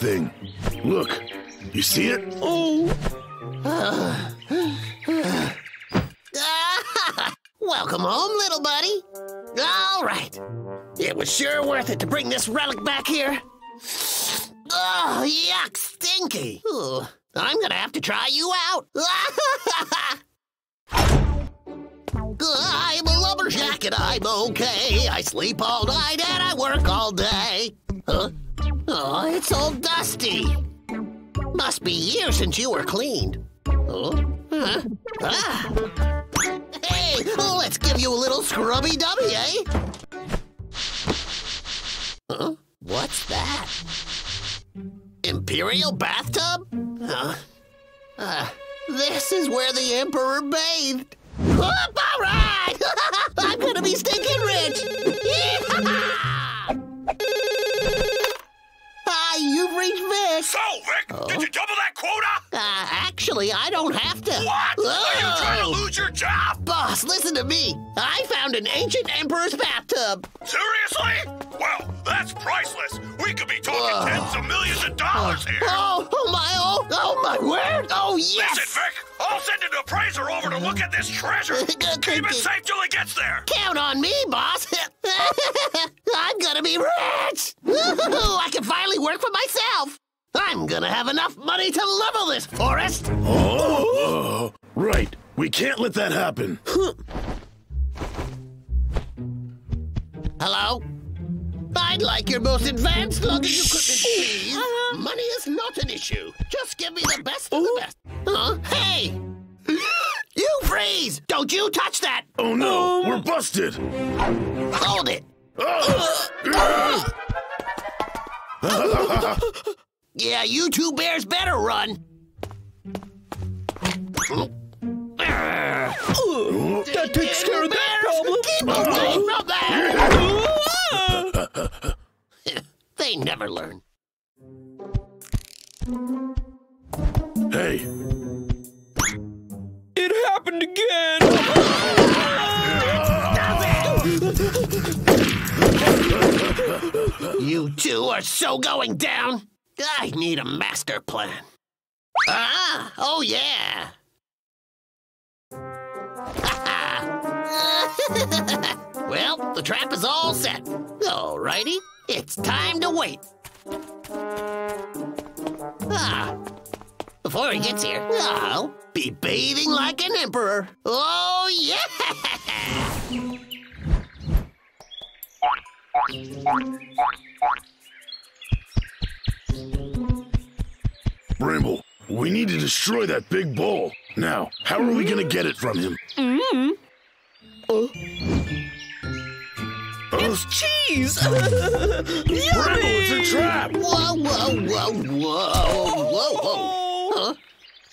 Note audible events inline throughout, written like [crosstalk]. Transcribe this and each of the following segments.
thing. Look, you see it? oh. [laughs] Welcome home, little buddy. All right. It was sure worth it to bring this relic back here. Oh, yuck, stinky. Ooh, I'm gonna have to try you out. [laughs] I'm a lumberjack and I'm okay. I sleep all night and I work all day. Huh? Oh, it's all dusty. Must be years since you were cleaned. Oh, huh? Ah. Hey, let's give you a little scrubby dubby, eh? Huh? What's that? Imperial bathtub? Huh? Uh, this is where the Emperor bathed. Whoop, all right! [laughs] I'm gonna be stinking rich! You've reached Vic. So, Vic, did you double that quota? Uh, actually, I don't have to. What? Are you trying to lose your job? Boss, listen to me. I found an ancient emperor's bathtub. Seriously? Well, that's priceless. We could be talking Whoa. tens of millions of dollars here. Oh, oh my, oh, oh my word. Oh, yes. Listen, Vic, I'll send an appraiser over to look at this treasure. [laughs] Keep it safe till he gets there. Count on me, boss. [laughs] I'm gonna be rich. [laughs] I can finally work for myself. I'm gonna have enough money to level this forest. Oh, right. We can't let that happen. [laughs] Hello? I'd like your most advanced logging equipment, please. Uh-huh. Money is not an issue. Just give me the best of the best. Huh? Hey! [gasps] You freeze! Don't you touch that! Oh no, uh. we're busted. Hold it! Oh. Uh. Uh. [laughs] Yeah, you two bears better run. That takes care of that Keep away from there! [laughs] they never learn. Hey, It happened again. You two are so going down. I need a master plan. Ah, oh yeah. [laughs] well, the trap is all set. Alrighty, it's time to wait. Ah, before he gets here, I'll be bathing like an emperor. Oh yeah! [laughs] Bramble, we need to destroy that big bull. Now, how are we gonna get it from him? Mm-hmm. Oh, It's cheese! [laughs] Bramble, it's a trap! Whoa, whoa, whoa, whoa, whoa, whoa. Huh?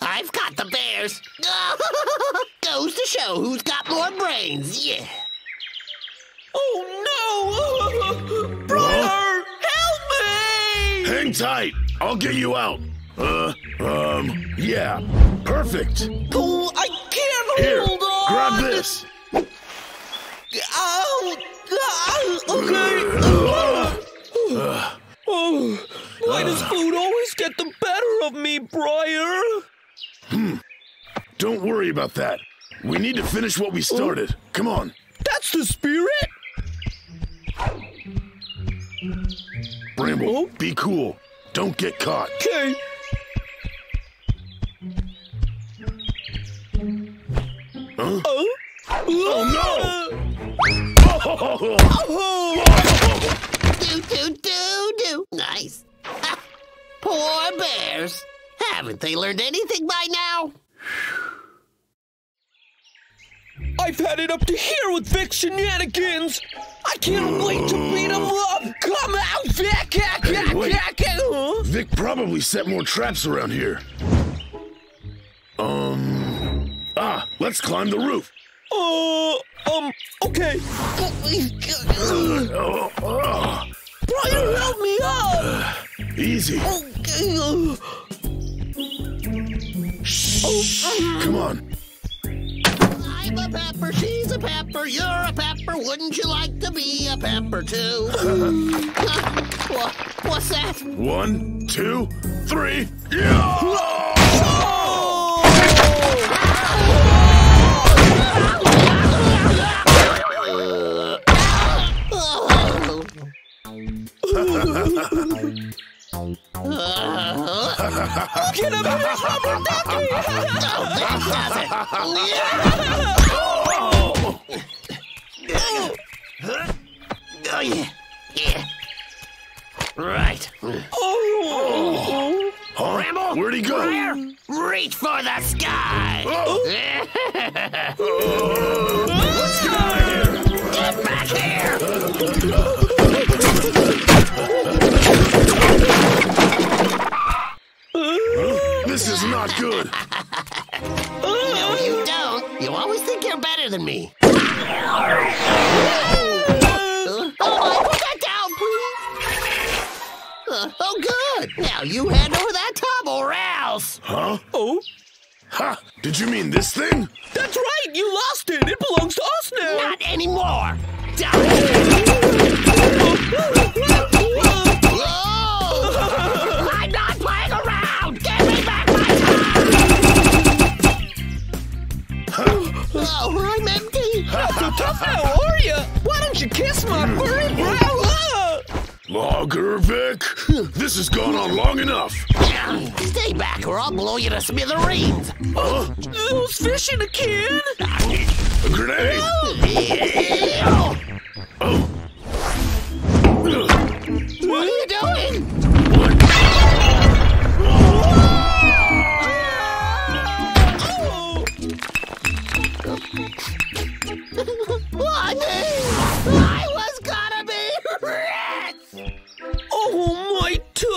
I've got the bears. [laughs] Goes to show who's got more brains. Yeah. oh no! [laughs] Hang tight! I'll get you out. Uh, um, yeah. Perfect. Oh, I can't Here, hold on! grab this. Ow! Ow! Okay. Oh, why does food always get the better of me, Briar? Hmm. Don't worry about that. We need to finish what we started. Come on. That's the spirit? Bramble, Oh. be cool. Don't get caught. Okay. Huh? Oh? Oh, Oh! Do, do, do, do. Nice. Ha. Poor bears. Haven't they learned anything by now? [sighs] [laughs] I've had it up to here with Vic's shenanigans. I can't wait to beat him up. Come out, Vic! Hey, wait. Huh? Vic probably set more traps around here. Um. Ah, let's climb the roof. Uh, um, okay. Oh, oh, Briar, help me out! easy. Okay. uh, Come on. I'm a pepper, she's a pepper, you're a pepper. Wouldn't you like to be a pepper too? [laughs] What's that? One, two, three. Yeah! Oh. [laughs] [laughs] Uh, Get him in his rubber ducky! oh, that does it. Oh, yeah. Yeah. Right. oh. Huh? Rambo, Where'd he go? Briar, reach for the sky. Oh, let's get out of here. Get back here. [laughs] This is not good. No, you don't. You always think you're better than me. Uh, oh, put that down, please. Uh, oh, good. Now you hand over that tub or else. Huh? Oh, Ha! Did you mean this thing? that's right! You lost it! It belongs to us now! Not anymore. Down. Tub. oh, I'm empty. [laughs] Not so tough now, are you? Why don't you kiss my furry brow? Logger Vic, [laughs] this has gone on long enough. Stay back or I'll blow you to smithereens. Huh? Oh, Those fish in a can? A grenade? Ew. Oh, What are you doing?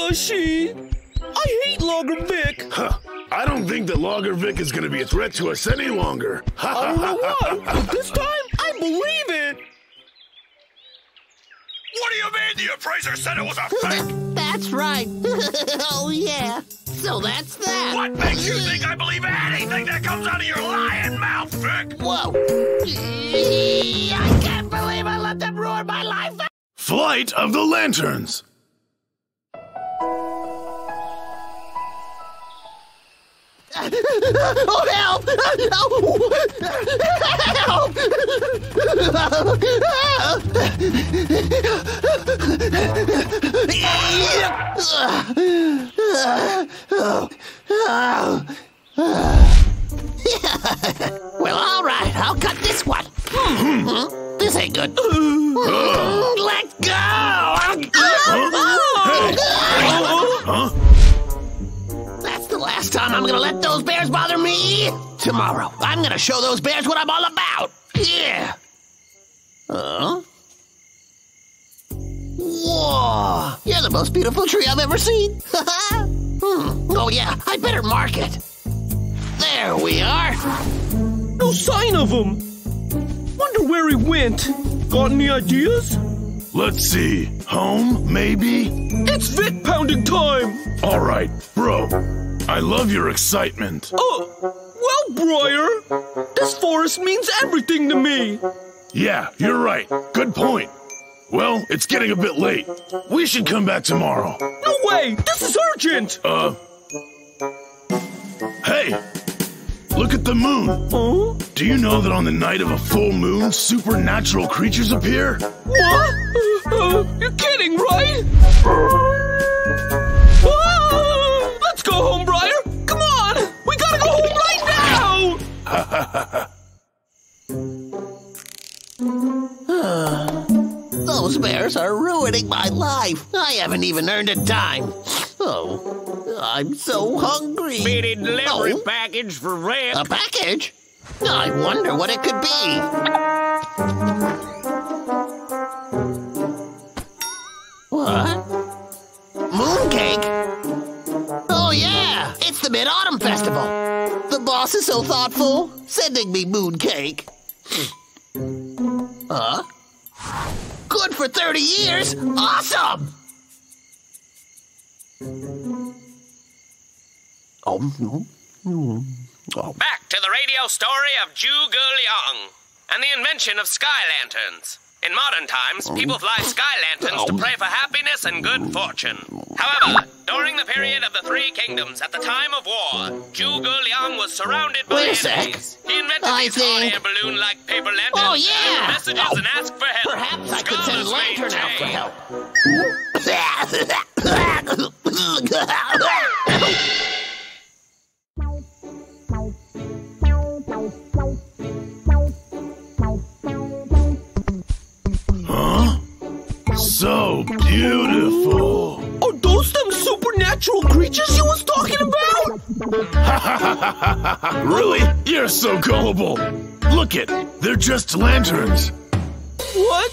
My tushy! I hate Logger Vic! huh. I don't think that Logger Vic is going to be a threat to us any longer. [laughs] I don't know why, but this time I believe it! What do you mean the appraiser said it was a [laughs] fake? That's right. [laughs] oh, yeah. So that's that. What makes you think I believe anything that comes out of your lying mouth, Vic? Whoa. I can't believe I let them ruin my life. Flight of the Lanterns. Oh, help! well, all right, I'll cut this one. This ain't good. Let go! The last time I'm gonna let those bears bother me. Tomorrow, I'm gonna show those bears what I'm all about. Yeah. Huh? Whoa! You're the most beautiful tree I've ever seen. [laughs] hmm. Oh yeah, I better mark it. There we are. No sign of him. Wonder where he went. Got any ideas? Let's see. Home, maybe? It's Vic pounding time. All right, bro. I love your excitement. Oh, well, Briar, this forest means everything to me. Yeah, you're right. Good point. Well, it's getting a bit late. We should come back tomorrow. No way, this is urgent. Uh. Hey! Look at the moon. Huh? Do you know that on the night of a full moon, supernatural creatures appear? What? Uh, you're kidding, right? [laughs] Ah, let's go home, [laughs] Those bears are ruining my life. I haven't even earned a dime. Oh, I'm so hungry. Speedy delivery Oh. package for Vic. A package? I wonder what it could be. What? Mooncake? Oh, yeah! It's the Mid Autumn Festival. Boss is so thoughtful, sending me mooncake. Huh? Good for 30 years? Awesome! Oh, no. Oh. Back to the radio story of Zhuge Liang and the invention of sky lanterns. In modern times, um. people fly sky lanterns to um. pray for happiness and good fortune. However, during the period of the Three Kingdoms at the time of war, Zhuge Liang was surrounded by Wait a sec. enemies. He invented I these think- air balloon-like paper oh, lanterns Oh, to yeah. messages Oh. and ask for help. Perhaps I could send Scholars Lantern out for help. [laughs] [laughs] [laughs] So beautiful. Are those them supernatural creatures you was talking about? [laughs] Really? You're so gullible. Look it, they're just lanterns. What?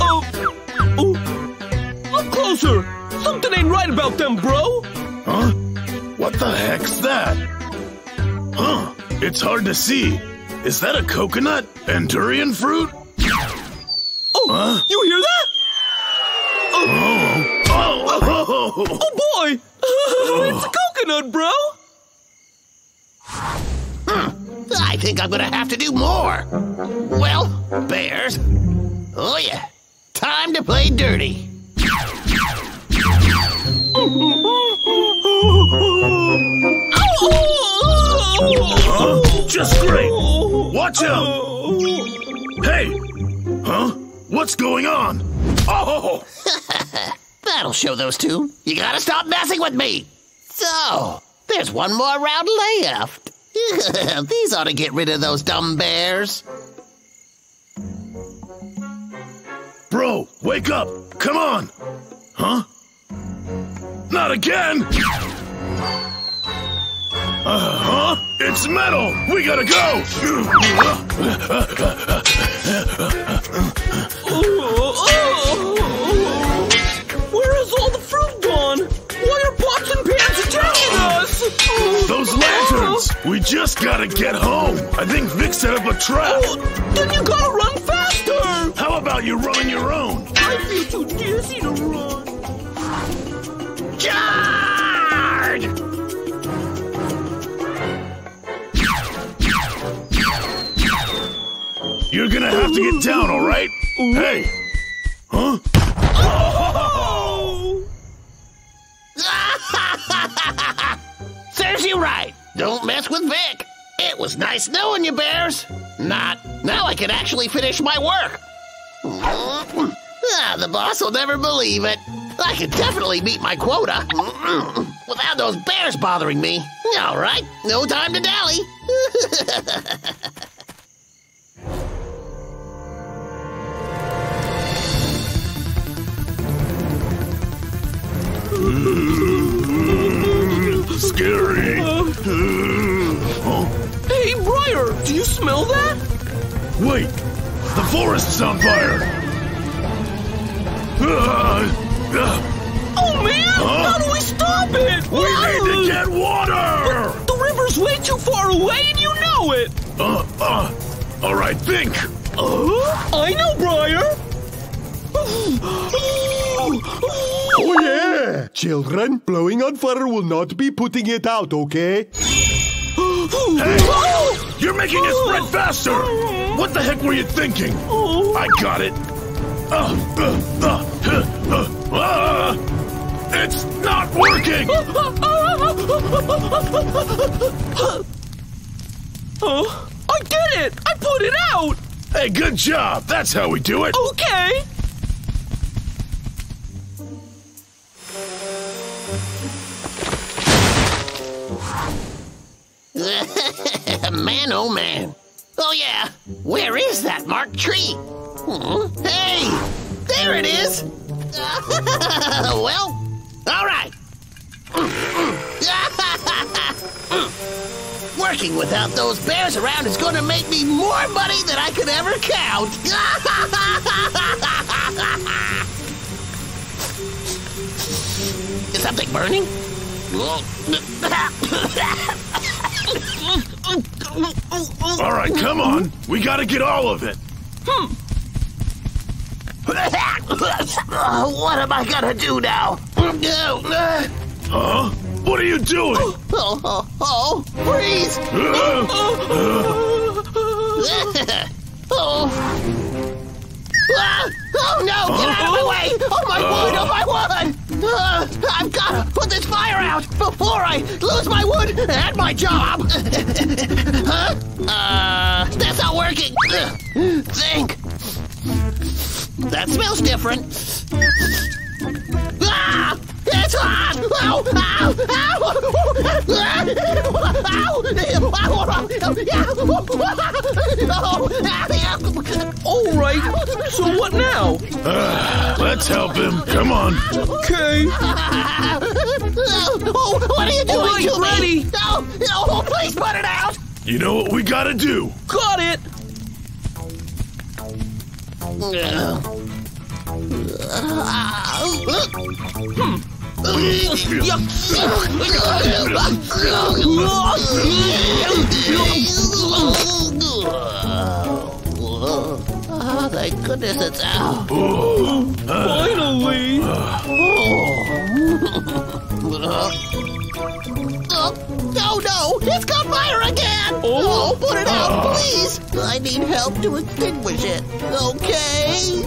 Oh, oh, look closer. Something ain't right about them, bro. Huh? What the heck's that? Huh? It's hard to see. Is that a coconut and durian fruit? Oh, Huh? you hear that? Oh, oh, oh, oh. Oh boy, [laughs] it's a coconut, bro. Hmm. I think I'm gonna have to do more. Well, bears. Oh yeah, time to play dirty. Huh? [laughs] Just great. Watch out. Hey. Huh? What's going on? Oh, [laughs] That'll show those two. You gotta stop messing with me. So, there's one more round left. [laughs] These ought to get rid of those dumb bears. bro, wake up. Come on. Huh? Not again. Uh huh? It's metal. We gotta go. Where is all the fruit gone? Why are pots and pans attacking us? Those lanterns. We just gotta get home. I think Vic set up a trap. Then you gotta run faster. How about you run your own? I feel too dizzy to run. Charge! You're gonna have to get down, all right? Hey! Huh? Oh! [laughs] Serves you right. Don't mess with Vic. It was nice knowing you, Bears. Not. Now I can actually finish my work. Ah, the boss will never believe it. I can definitely meet my quota without those bears bothering me. All right, no time to dally. [laughs] Scary. Huh? Hey, Briar, do you smell that? Wait, the forest's on fire. Uh, uh, Oh man, Huh? how do we stop it? we need to get water. The river's way too far away and you know it. Uh, uh, all right, think. Uh, I know, Briar. Oh yeah! Children, blowing on fire will not be putting it out, okay? [gasps] Hey, you're making it spread faster. What the heck were you thinking? I got it. Uh, uh, uh, it's not working. [gasps] Oh, I did it! I put it out! Hey, good job. That's how we do it. Okay! [laughs] man, oh man. Oh yeah, where is that marked tree? Hmm, Hey, there it is. [laughs] well, all right. [laughs] Working without those bears around is going to make me more money than I could ever count. is something burning? All right, come on. We gotta get all of it. [laughs] what am I gonna do now? No, uh, Huh? What are you doing? Oh, oh, oh, freeze! Uh, [laughs] oh. Ah, oh no, get out of my way! Oh my wood, oh my wood! Uh, I've gotta put this fire out before I lose my wood and my job! huh? Uh, that's not working! Think! That smells different. Ah! It's hot! Ow! Ow! Ow! All right, so what now? [sighs] let's help him. Come on. Okay. Oh, what are you doing All right, to ready. me? No, no, please put it out! You know what we gotta do? Got it! Hmm. Oh, thank goodness it's out. Finally! Oh, no, no! It's got fire again! Oh. Oh, put it out, please! I need help to extinguish it, okay?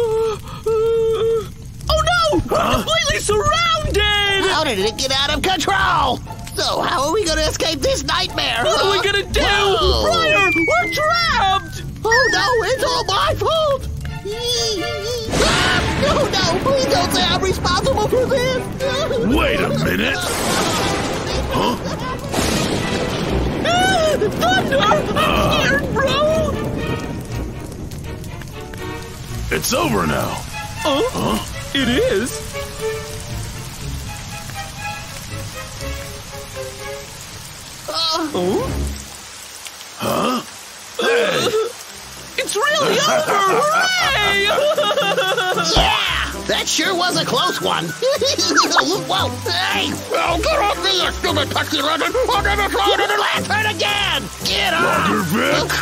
Oh no! We're completely surrounded! How did it get out of control? So, how are we gonna escape this nightmare? What are we gonna do? Oh. Briar, we're trapped! Oh no, it's all my fault! Ah, no, no, please don't say I'm responsible for this! Wait a minute. [laughs] Huh? Ah, Thunder! I'm scared, bro! It's over now. Oh, it is? Oh? oh. Huh? Hey, [laughs] It's really over! Hooray! [laughs] Yeah! That sure was a close one! [laughs] Whoa! Hey! Oh, get off me, you stupid pussy lantern! I'll never fly into the lantern again! Get off! Dr. Vic.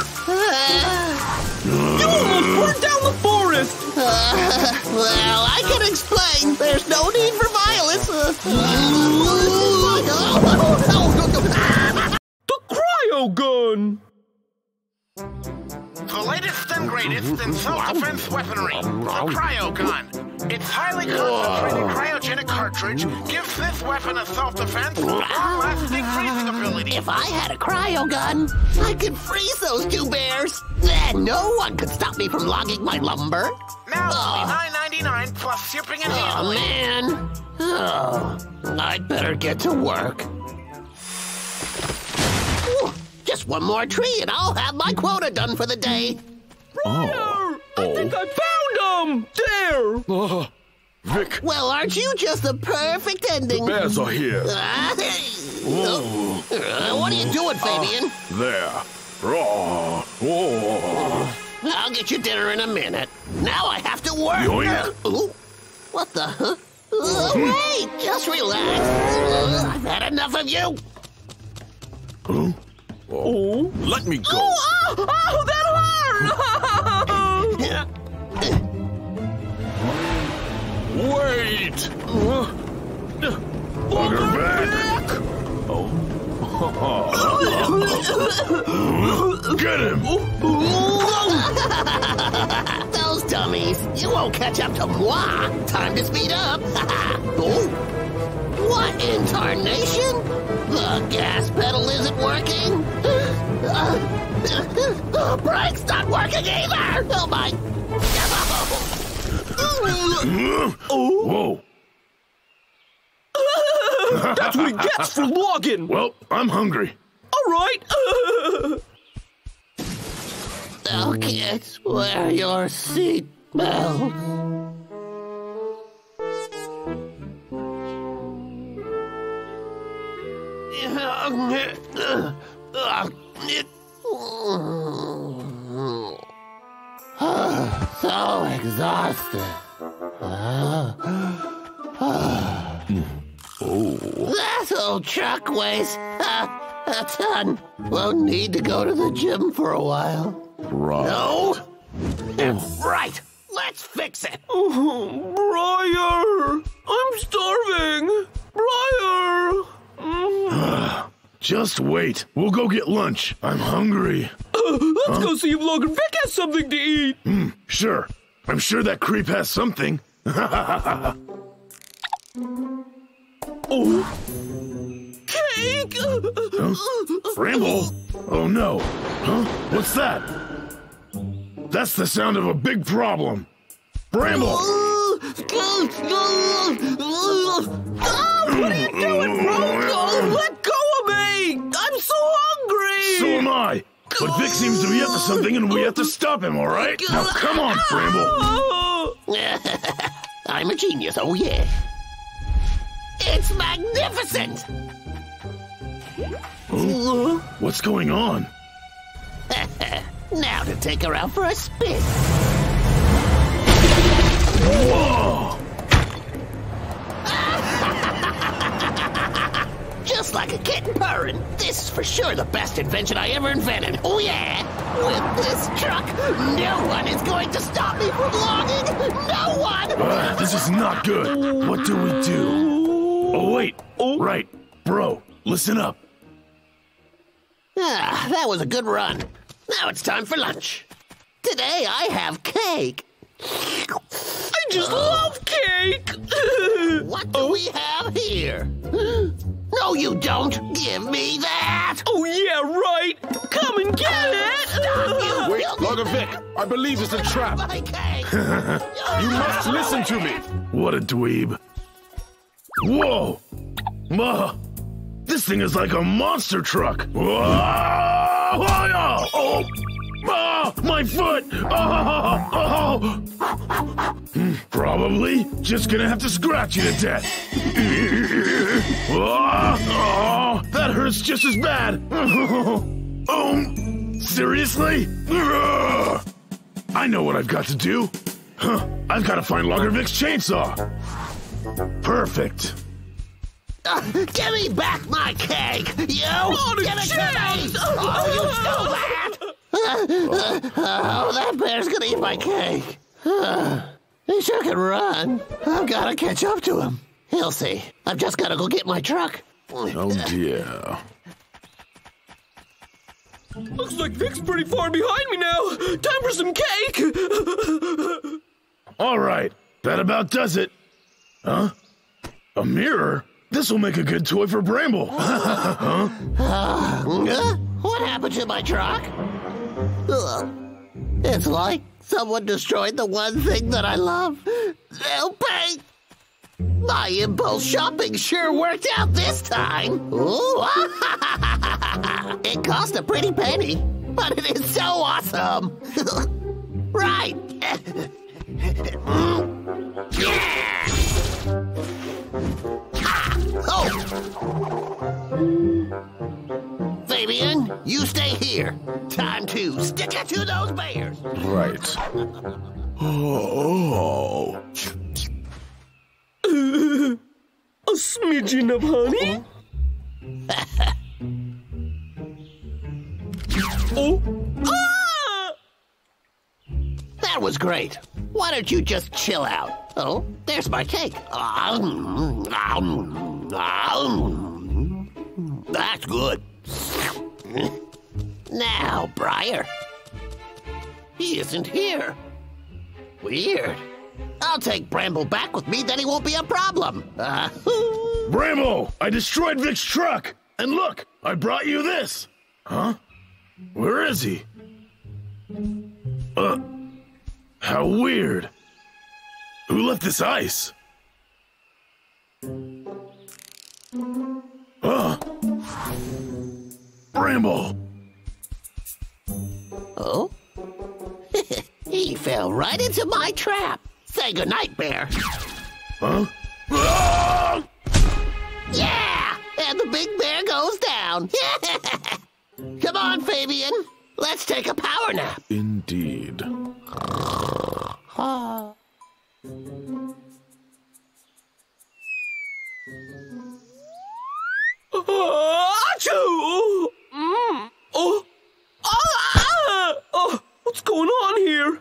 [sighs] You almost burned down the forest! Uh, [laughs] well, I can explain. There's no need for violence. [laughs] The cryo gun! the latest and greatest in self-defense weaponry, the cryo gun. Its highly concentrated cryogenic cartridge gives this weapon a self-defense long-lasting freezing ability. If I had a cryo gun, I could freeze those two bears. Then no one could stop me from logging my lumber. Now Oh. only nine ninety nine plus shipping and handling. Oh, handling. man. Oh, I'd better get to work. Whew, Just one more tree and I'll have my quota done for the day. I think I found him! There! Uh, Vic, Well, aren't you just the perfect ending? The bears are here. Ah, Whoa. uh, what are you doing, Fabian? There. Oh. Oh. I'll get you dinner in a minute. Now I have to work. Yoink. Ooh, what the? Huh? Uh, wait, just relax. Uh, I've had enough of you. Oh, Let me go. oh, oh that hurt! [laughs] Wait. Bugger back. Get him. Those dummies. You won't catch up to moi. Time to speed up. [laughs] oh. What incarnation? The gas pedal isn't working. [gasps] Uh, brakes not working either. Oh my. Whoa. [laughs] That's what he gets for logging! Well, I'm hungry. Alright! [laughs] Oh, kids, wear your seat belts. [laughs] Uh, uh, So exhausted. oh. That old truck weighs uh, a ton. Won't need to go to the gym for a while. Right. No? Right. Let's fix it. [laughs] Briar! Just wait. We'll go get lunch. I'm hungry. Uh, let's go see if Logger Vic has something to eat! Hmm, sure. I'm sure that creep has something. [laughs] Oh! Cake! Bramble? Oh no. Huh? What's that? That's the sound of a big problem. Bramble! Oh, uh, uh, what are you doing, bro? So am I. But Vic seems to be up to something and we have to stop him, alright? Now come on, Bramble. [laughs] I'm a genius, oh yeah. It's magnificent! What's going on? [laughs] Now to take her out for a spin. Whoa! Just like a kitten purring. This is for sure the best invention I ever invented. Oh yeah! With this truck, no one is going to stop me from logging! No one! Ah, this is not good. What do we do? Oh, wait. Right. Bro, listen up. Ah, that was a good run. Now it's time for lunch. Today I have cake. I just love cake! [laughs] What do we have here? No, you don't. Give me that. oh, yeah, right! Come and get it! Wait, [laughs] Logger Vic, I believe it's a trap. My. [laughs] You must listen to me. What a dweeb. Whoa! Ma! This thing is like a monster truck! Whoa! Oh! oh. Oh. Ah, my foot! Oh, oh. Probably just gonna have to scratch you to death. oh, oh, that hurts just as bad. Oh, seriously? I know what I've got to do. Huh, I've got to find Logger Vic's chainsaw. Perfect. Uh, give me back my cake. You. Not a give it to me. chance. Oh, you stole that. Oh, that bear's gonna eat my cake. [sighs] He sure can run. I've gotta catch up to him. He'll see. I've just gotta go get my truck. Oh dear. Looks like Vic's pretty far behind me now. Time for some cake. All right, that about does it. Huh? A mirror? This will make a good toy for Bramble. [laughs] huh? [sighs] Uh, what happened to my truck? Ugh. It's like someone destroyed the one thing that I love. They'll pay. My impulse shopping sure worked out this time. Ooh. [laughs] it cost a pretty penny, but it is so awesome. [laughs] right. [laughs] yeah. Oh! Fabian, you stay here. Time to stick it to those bears. Right. Oh. [laughs] A smidgen of honey. [laughs] oh. Ah! That was great. Why don't you just chill out? Oh, there's my cake. Um, um, um. That's good. Now, Briar. He isn't here. Weird. I'll take Bramble back with me, then he won't be a problem. Uh, [laughs] Bramble, I destroyed Vic's truck. And look, I brought you this. Huh? Where is he? Uh, how weird. Who left this ice? Uh, Bramble. oh? [laughs] he fell right into my trap. Say goodnight, Bear. Huh? Ah! [laughs] Yeah! And the big bear goes down. [laughs] Come on, Fabian. Let's take a power nap. Indeed. Achoo! Oh. Ah! Oh, what's going on here?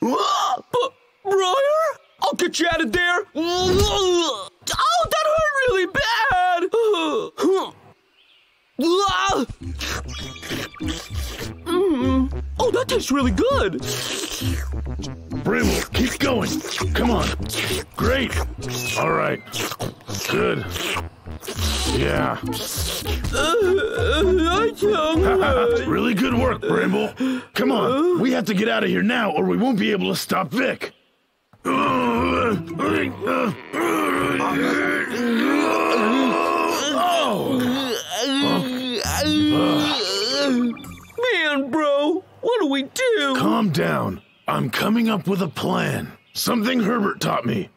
But, Briar? I'll get you out of there. Oh, that hurt really bad. Mm. Oh, that tastes really good. Bramble, keep going. Come on. Great. All right. Good. Yeah. Uh, I can't. really good work, Bramble. Come on. We have to get out of here now or we won't be able to stop Vic. Oh. Man, bro, what do we do? Calm down. I'm coming up with a plan. Something Herbert taught me.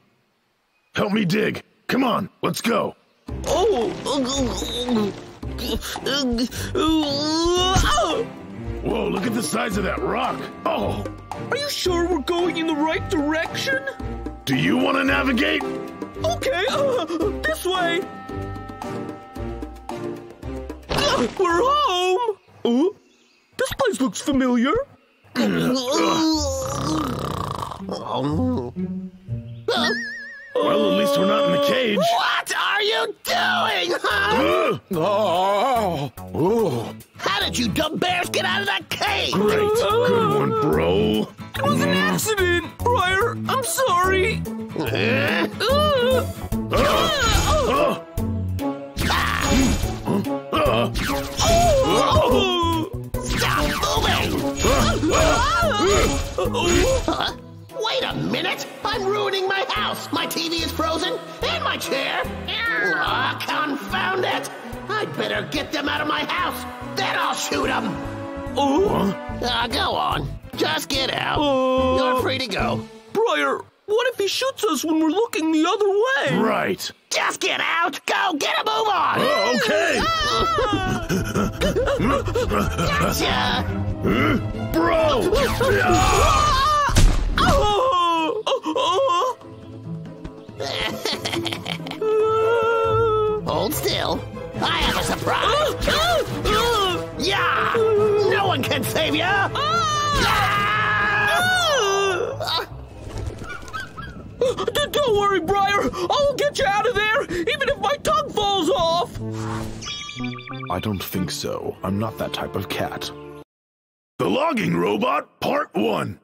Help me dig. Come on, let's go. Oh. Whoa, look at the size of that rock. Oh, Are you sure we're going in the right direction? do you want to navigate? Okay, uh, this way. Uh, we're home. Oh, this place looks familiar. Well, at least we're not in the cage. What are you doing, huh? Uh, oh, How did you dumb bears get out of that cage? great. Good one, bro. It was an accident, Briar. I'm sorry. Uh, uh, oh. Huh? [laughs] Wait a minute! I'm ruining my house! My TV is frozen, and my chair! Ah, confound it! I'd better get them out of my house, then I'll shoot them! Oh, Ah, go on. Just get out. Oh. You're free to go. Briar, what if he shoots us when we're looking the other way? right. Just get out! Go, get a move on! Oh, okay. [laughs] Gotcha! Bro. Oh, oh, oh. Hold still. I have a surprise. Ah! Yeah! No one can save you! D- Don't worry, Briar. I'll get you out of there, even if my tongue falls off. I don't think so. I'm not that type of cat. The Logging Robot, Part 1.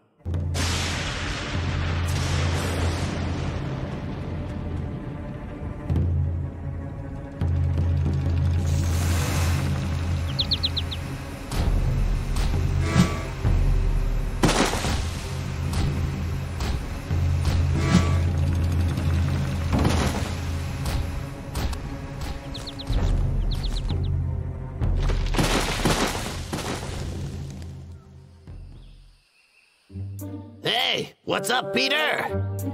What's up, Peter?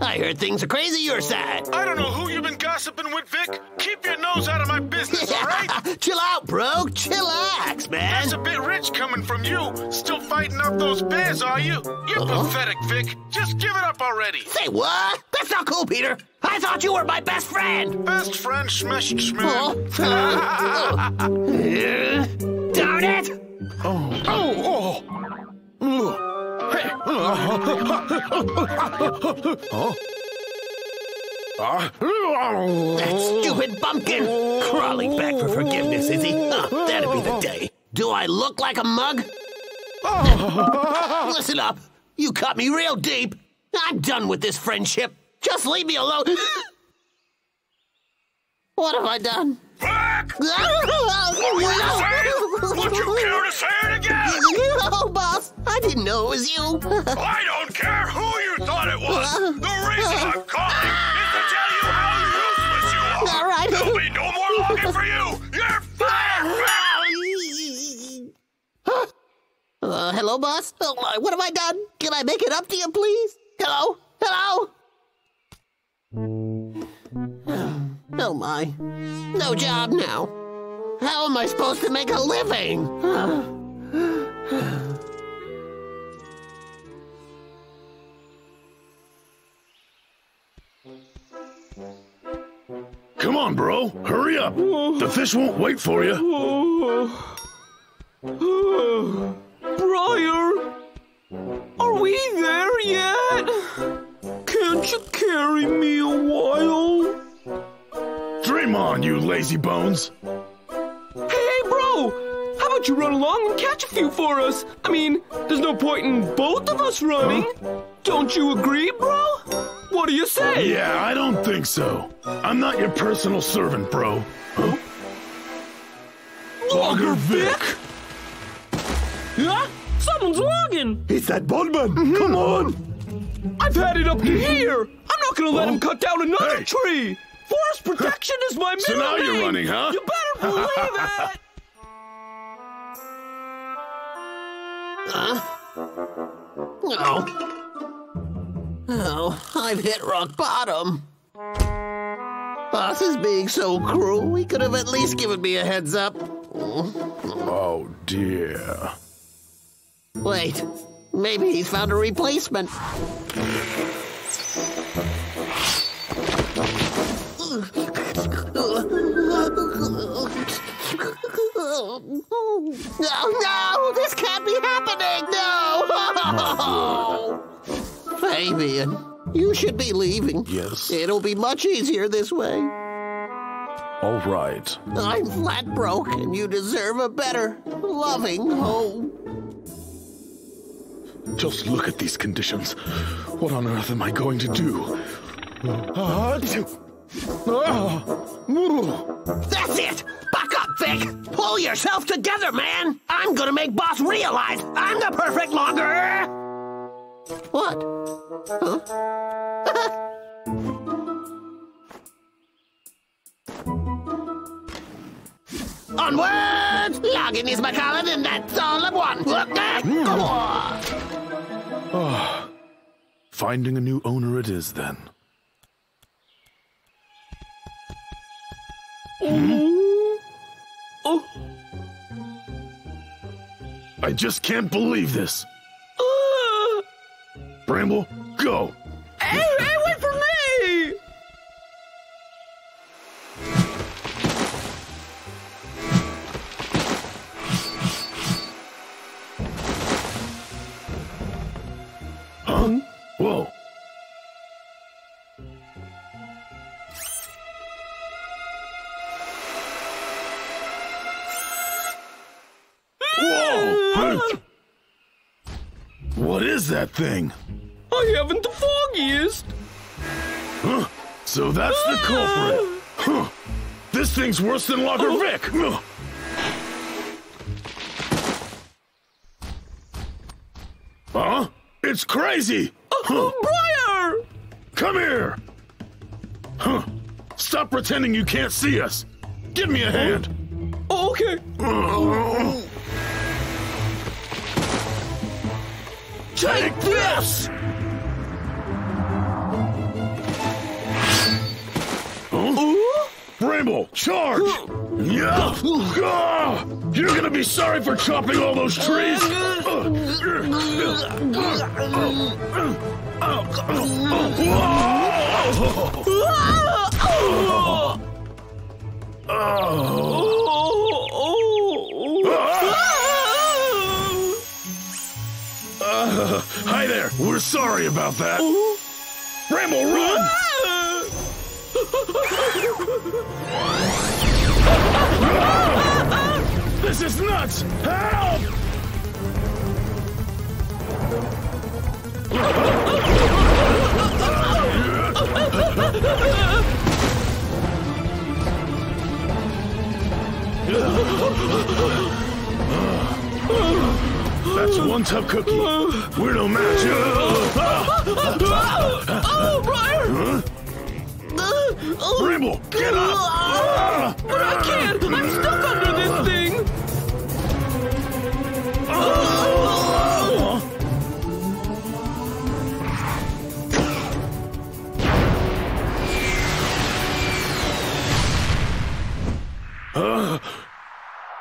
I heard things are crazy your side. I don't know who you've been gossiping with, Vic. Keep your nose out of my business, all right? [laughs] Chill out, bro. Chillax, man. That's a bit rich coming from you. Still fighting off those bears, are you? You're uh-huh. pathetic, Vic. Just give it up already. Say what? That's not cool, Peter. I thought you were my best friend. Best friend, Schmesh Oh. Schman. [laughs] Oh, oh. [laughs] Darn it! Oh. Oh, oh. That stupid bumpkin! Crawling back for forgiveness, is he? Ah, oh, that'll be the day. Do I look like a mug? [laughs] Listen up. You cut me real deep. I'm done with this friendship. Just leave me alone. [gasps] what have I done? Vic! Would you care to say it again? [laughs] Oh, boss. I didn't know it was you. [laughs] I don't care who you thought it was. The reason [laughs] I'm calling is to tell you how useless you are. All right. There'll be no more logging for you. You're fired. Uh, hello, boss? Oh, my, what have I done? Can I make it up to you, please? Hello? Hello? Oh, my. No job now. How am I supposed to make a living? Come on, bro. Hurry up. The fish won't wait for you. Briar! Are we there yet? Can't you carry me a while? Dream on, you lazy bones. Hey, hey, bro! How about you run along and catch a few for us? I mean, there's no point in both of us running. Don't you agree, bro? What do you say? Yeah, I don't think so. I'm not your personal servant, bro. Huh? Logger Vic. Huh? Someone's logging! It's that Bondman. Mm-hmm. Come on. I've had it up to here! I'm not gonna let him cut down another Hey. tree! Forest protection is my middle So now you're running, huh? You better believe it! [laughs] Oh. Oh, I've hit rock bottom. Boss is being so cruel. He could have at least given me a heads up. Oh, dear. Wait, maybe he's found a replacement. No, no, this can't be happening. No. Fabian, you should be leaving. Yes. It'll be much easier this way. All right. I'm flat broke, and you deserve a better, loving home. Just look at these conditions. What on earth am I going to do? Ah, ah, Oh. That's it! Buck up, Vic! Pull yourself together, man! I'm gonna make Boss realize I'm the perfect logger! What? Huh? [laughs] Onwards! Logging is my calling, and that's all I want! Hmm. Come on! Ah. Finding a new owner it is then. Oh, I just can't believe this. uh, Bramble, go. That thing? I haven't the foggiest. Huh? So that's the culprit. Huh. This thing's worse than Logger Vic. Huh. Huh? It's crazy. Uh, huh. Briar! Come here. Huh. Stop pretending you can't see us. Give me a hand. Okay. Take this! Huh? Bramble, charge! Yeah! Ah! You're gonna be sorry for chopping all those trees! Uh, [laughs] hi there! We're sorry about that! Bramble, run! [laughs] This is nuts! Help! [laughs] That's one tough cookie. We're no match. Oh, Briar! Huh? Bramble, get up! But I can't! I'm stuck under this thing!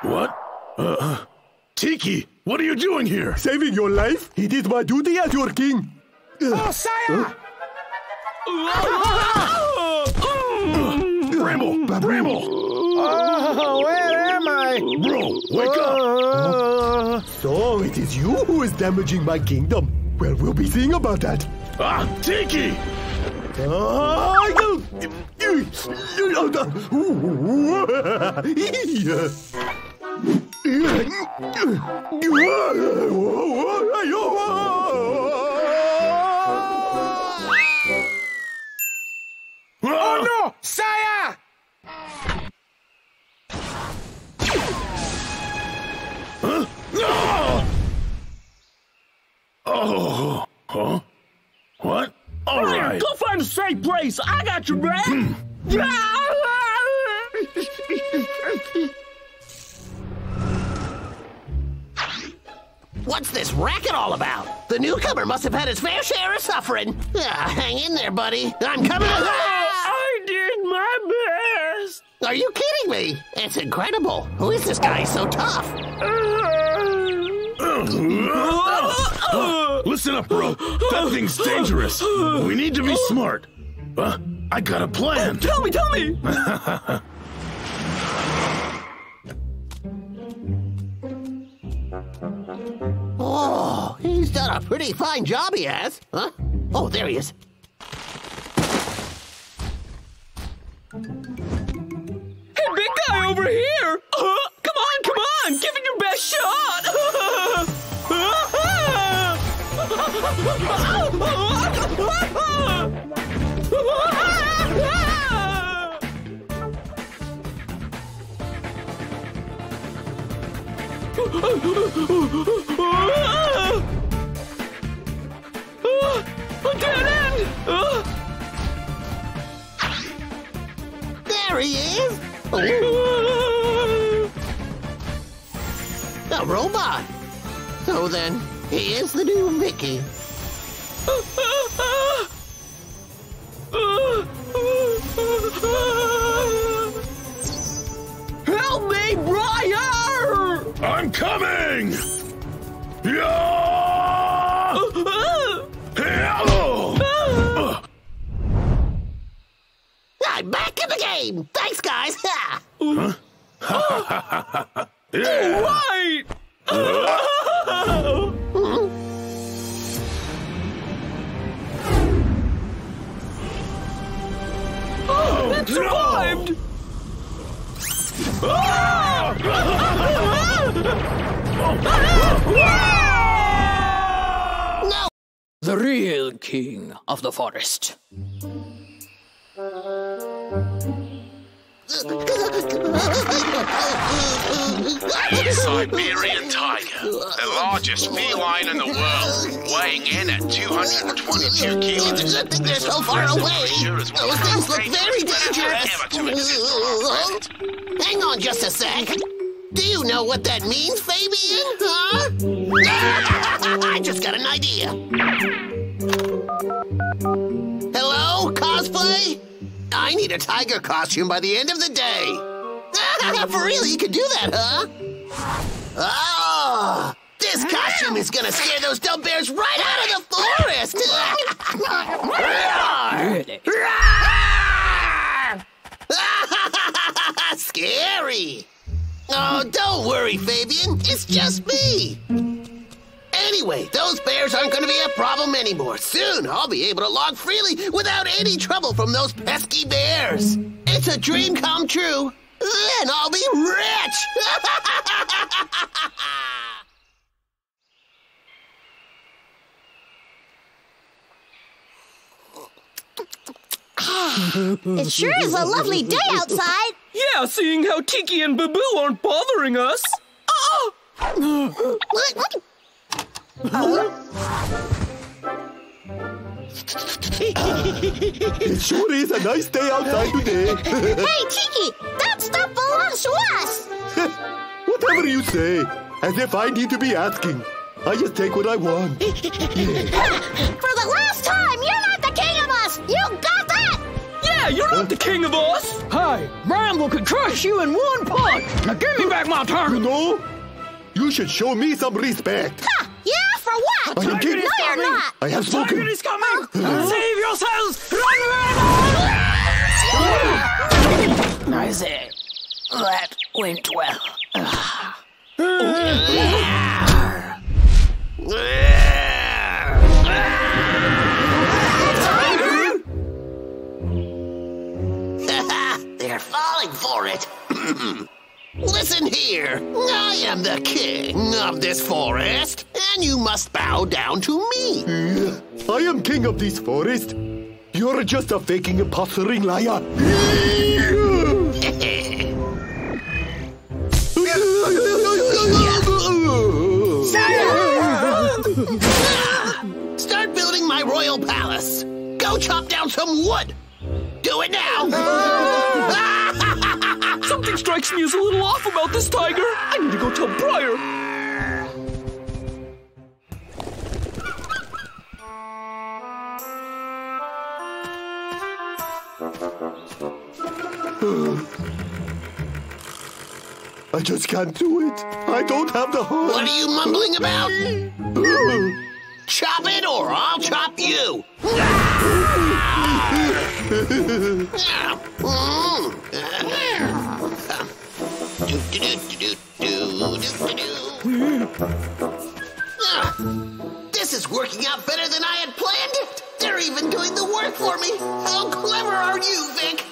What? Uh, Tiki, what are you doing here? Saving your life? He did my duty as your king. Oh, sire! Bramble, [laughs] Bramble! Oh, where am I? Bro, wake up! Uh, So it is you who is damaging my kingdom. Well, we'll be seeing about that. Ah, Tiki! [laughs] oh no! [laughs] Sire! No! Oh, huh? What? All right. Go find a safe place! I got your back! [clears throat] [laughs] What's this racket all about? The newcomer must have had his fair share of suffering. Ah, hang in there, buddy. I'm coming. Ah! [laughs] I did my best! Are you kidding me? It's incredible. Who is this guy so tough? [laughs] Listen up, bro. That thing's dangerous. We need to be smart. Uh, I got a plan. Tell me, tell me! [laughs] Oh, he's done a pretty fine job, he has. Huh? Oh, there he is. Hey, big guy over here! Uh, come on, come on! Give it your best shot! [laughs] [laughs] [laughs] Dead end! There he is. Oh, a robot. So then, he is the new Mickey. Game. Thanks, guys. [laughs] Ha. [laughs] Yeah! Right! [laughs] oh, oh it survived! No! the real king of the forest. Siberian tiger, the largest feline in the world, weighing in at 222 kilos. They're so far away. Sure Those things look very dangerous ever to exist on our dangerous. planet. Hang on just a sec. Do you know what that means, Fabian? Huh? [laughs] I just got an idea. Hello, cosplay? I need a tiger costume by the end of the day. [laughs] For real, you could do that, huh? Oh, this costume is gonna scare those dumb bears right out of the forest. [laughs] Ah! [laughs] Scary. Oh, don't worry, Fabian. It's just me. Anyway, those bears aren't going to be a problem anymore. Soon I'll be able to log freely without any trouble from those pesky bears. It's a dream come true. Then I'll be rich. [laughs] It sure is a lovely day outside. Yeah, seeing how Tiki and Babu aren't bothering us. Ah! [gasps] It sure is a nice day outside today. Hey, Tiki, that stuff belongs to us. Whatever you say. As if I need to be asking. I just take what I want. [laughs] For the last time, you're not the king of us. You got that? Yeah, you're not the king of us. Hey, Bramble could crush you in one punch. Now give me back my You target. know, you should show me some respect. Ha! Yeah, for what? I am king. No, you're not. I have spoken. is coming. Ah. Save ah. yourselves. Run ah. I say, that went well. [laughs] They're falling for it. [clears throat] Listen here. I am the king of this forest, and you must bow down to me. I am king of this forest. You're just a faking impostering liar. [laughs] Start building my royal palace. Go chop down some wood. Do it now. [laughs] Something strikes me as a little off about this tiger. I need to go tell Briar. [sighs] I just can't do it. I don't have the heart. what are you mumbling about? [sighs] Chop it or I'll chop you. [sighs] [laughs] Mm. This is working out better than I had planned it. They're even doing the work for me. How clever are you, Vic?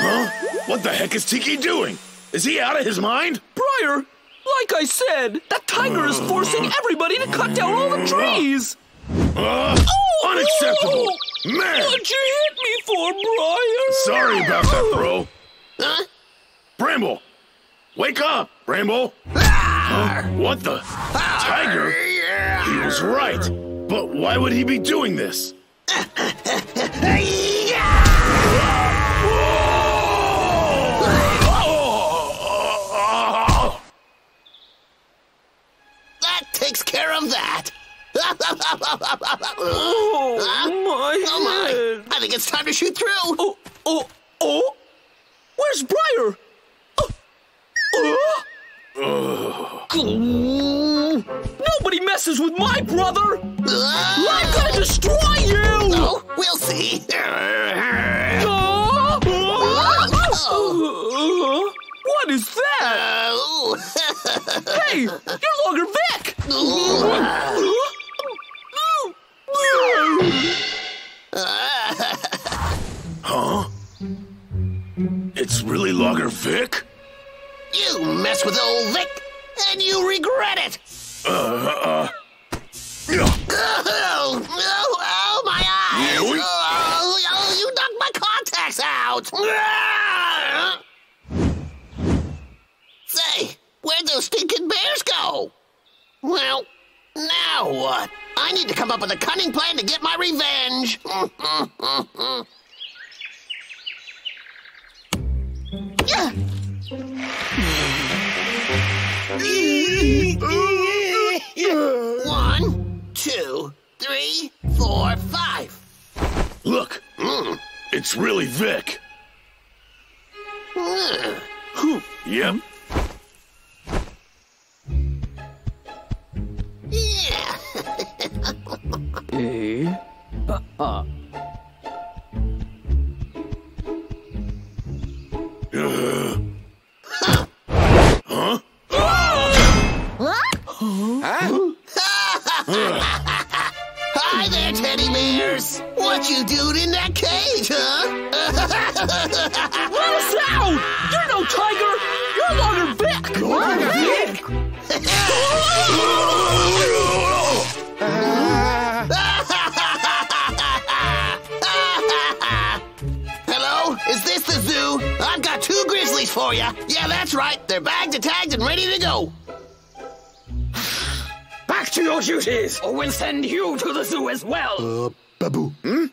Huh? What the heck is Tiki doing? Is he out of his mind? Briar, like I said, that tiger is forcing everybody to cut down all the trees. Uh, unacceptable! Man! What'd you hit me for, Briar? Sorry about that, bro. Huh? Bramble! Wake up, Bramble! Huh? What the? Tiger? He was right. But why would he be doing this? That takes care of that. Oh, Huh? my Oh my! head. I think it's time to shoot through. Oh, oh, oh! Where's Briar? Nobody messes with my brother! I'm gonna destroy you! Oh, we'll see. [laughs] What is that? Oh. [laughs] Hey, you're Logger Vic! [laughs] Huh? It's really Logger Vic? You mess with old Vic, and you regret it. Uh, uh, uh. Oh, oh, my eyes! Oh, oh, oh, you knocked my contacts out! Say, where'd those stinking bears go? Well, now what? I need to come up with a cunning plan to get my revenge. [laughs] yeah. One, two, three, four, five. Look, mm, it's really Vic. Mm, yep. Yeah. Hi [laughs] eh, uh, uh. What you doing in that cage, huh? Let us out! You're no tiger! You're Logger Vic! Hello, is this the zoo? I've got two grizzlies for you. Yeah, that's right. They're bagged and tagged and ready to go. [sighs] Back to your duties, or we'll send you to the zoo as well! Uh, Babu. Hmm?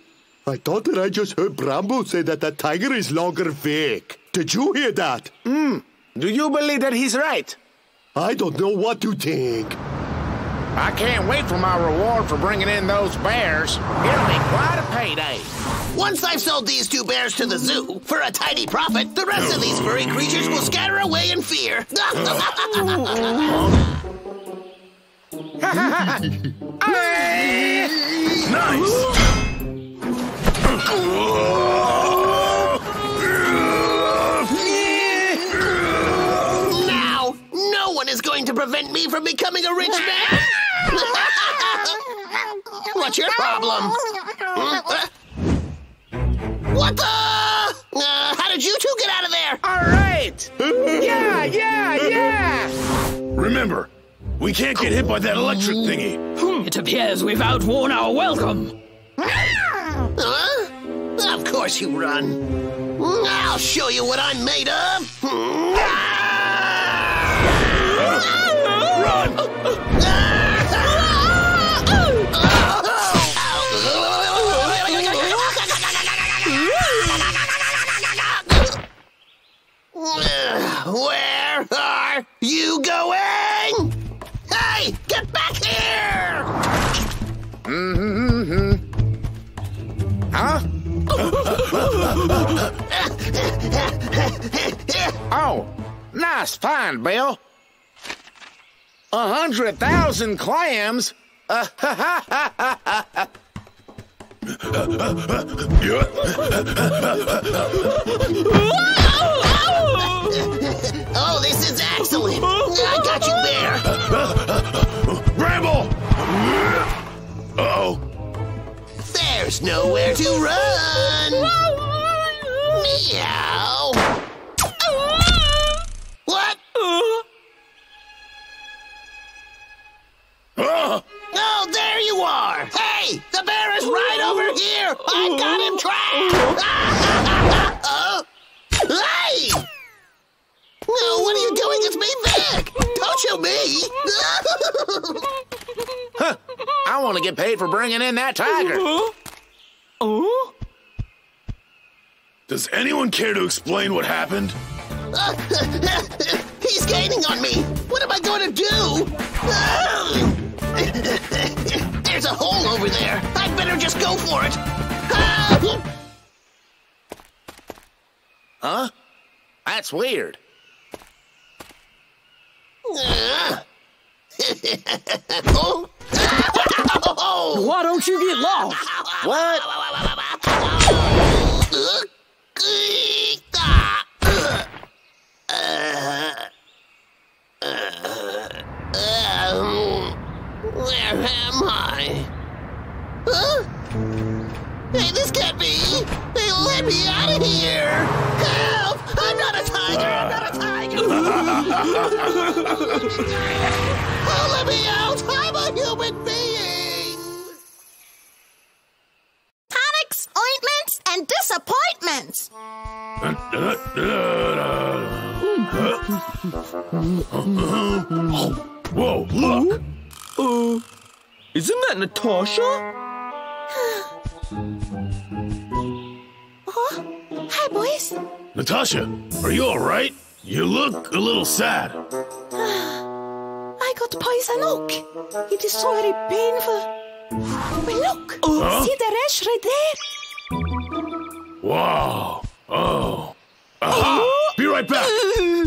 I thought that I just heard Bramble say that the tiger is longer fake. Did you hear that? Hmm. Do you believe that he's right? I don't know what to think. I can't wait for my reward for bringing in those bears. It'll be quite a payday. Once I've sold these two bears to the zoo for a tiny profit, the rest of these furry creatures will scatter away in fear. [laughs] [laughs] Nice. now, no one is going to prevent me from becoming a rich man. [laughs] What's your problem? Hmm? What the? Uh, how did you two get out of there? All right. [laughs] Yeah, yeah, yeah. Remember, we can't get hit by that electric thingy. Hmm. It appears we've outworn our welcome. Huh? Of course you run. I'll show you what I'm made of. Hmm. Run! Where Oh, nice find, Bill. A hundred thousand clams? Uh, [laughs] Oh, this is excellent! I got you there! Bramble! Uh-oh. There's nowhere to run! Meow! What? Ah! Oh, there you are! Hey, the bear is right over here! I got him trapped! [laughs] Uh, hey! No, what are you doing? It's me, Vic! Don't you me! Huh. I want to get paid for bringing in that tiger. [laughs] Oh? Does anyone care to explain what happened? [laughs] He's gaining on me! What am I going to do? [laughs] There's a hole over there. I'd better just go for it. Huh? That's weird. oh. [laughs] Why don't you get lost? What? Where am I? Huh? Hey, this can't be! Hey, let me out of here! Help! I'm not a tiger! I'm not a tiger! [laughs] oh, let me out! I'm a human being! And disappointments. Whoa, look! Uh, isn't that Natasha? [gasps] Hi, boys. Natasha, are you alright? You look a little sad. [sighs] I got poison oak. It is so very painful. Well, look. Huh? See the rash right there? Wow. Oh. Aha! Be right back! [laughs] Where are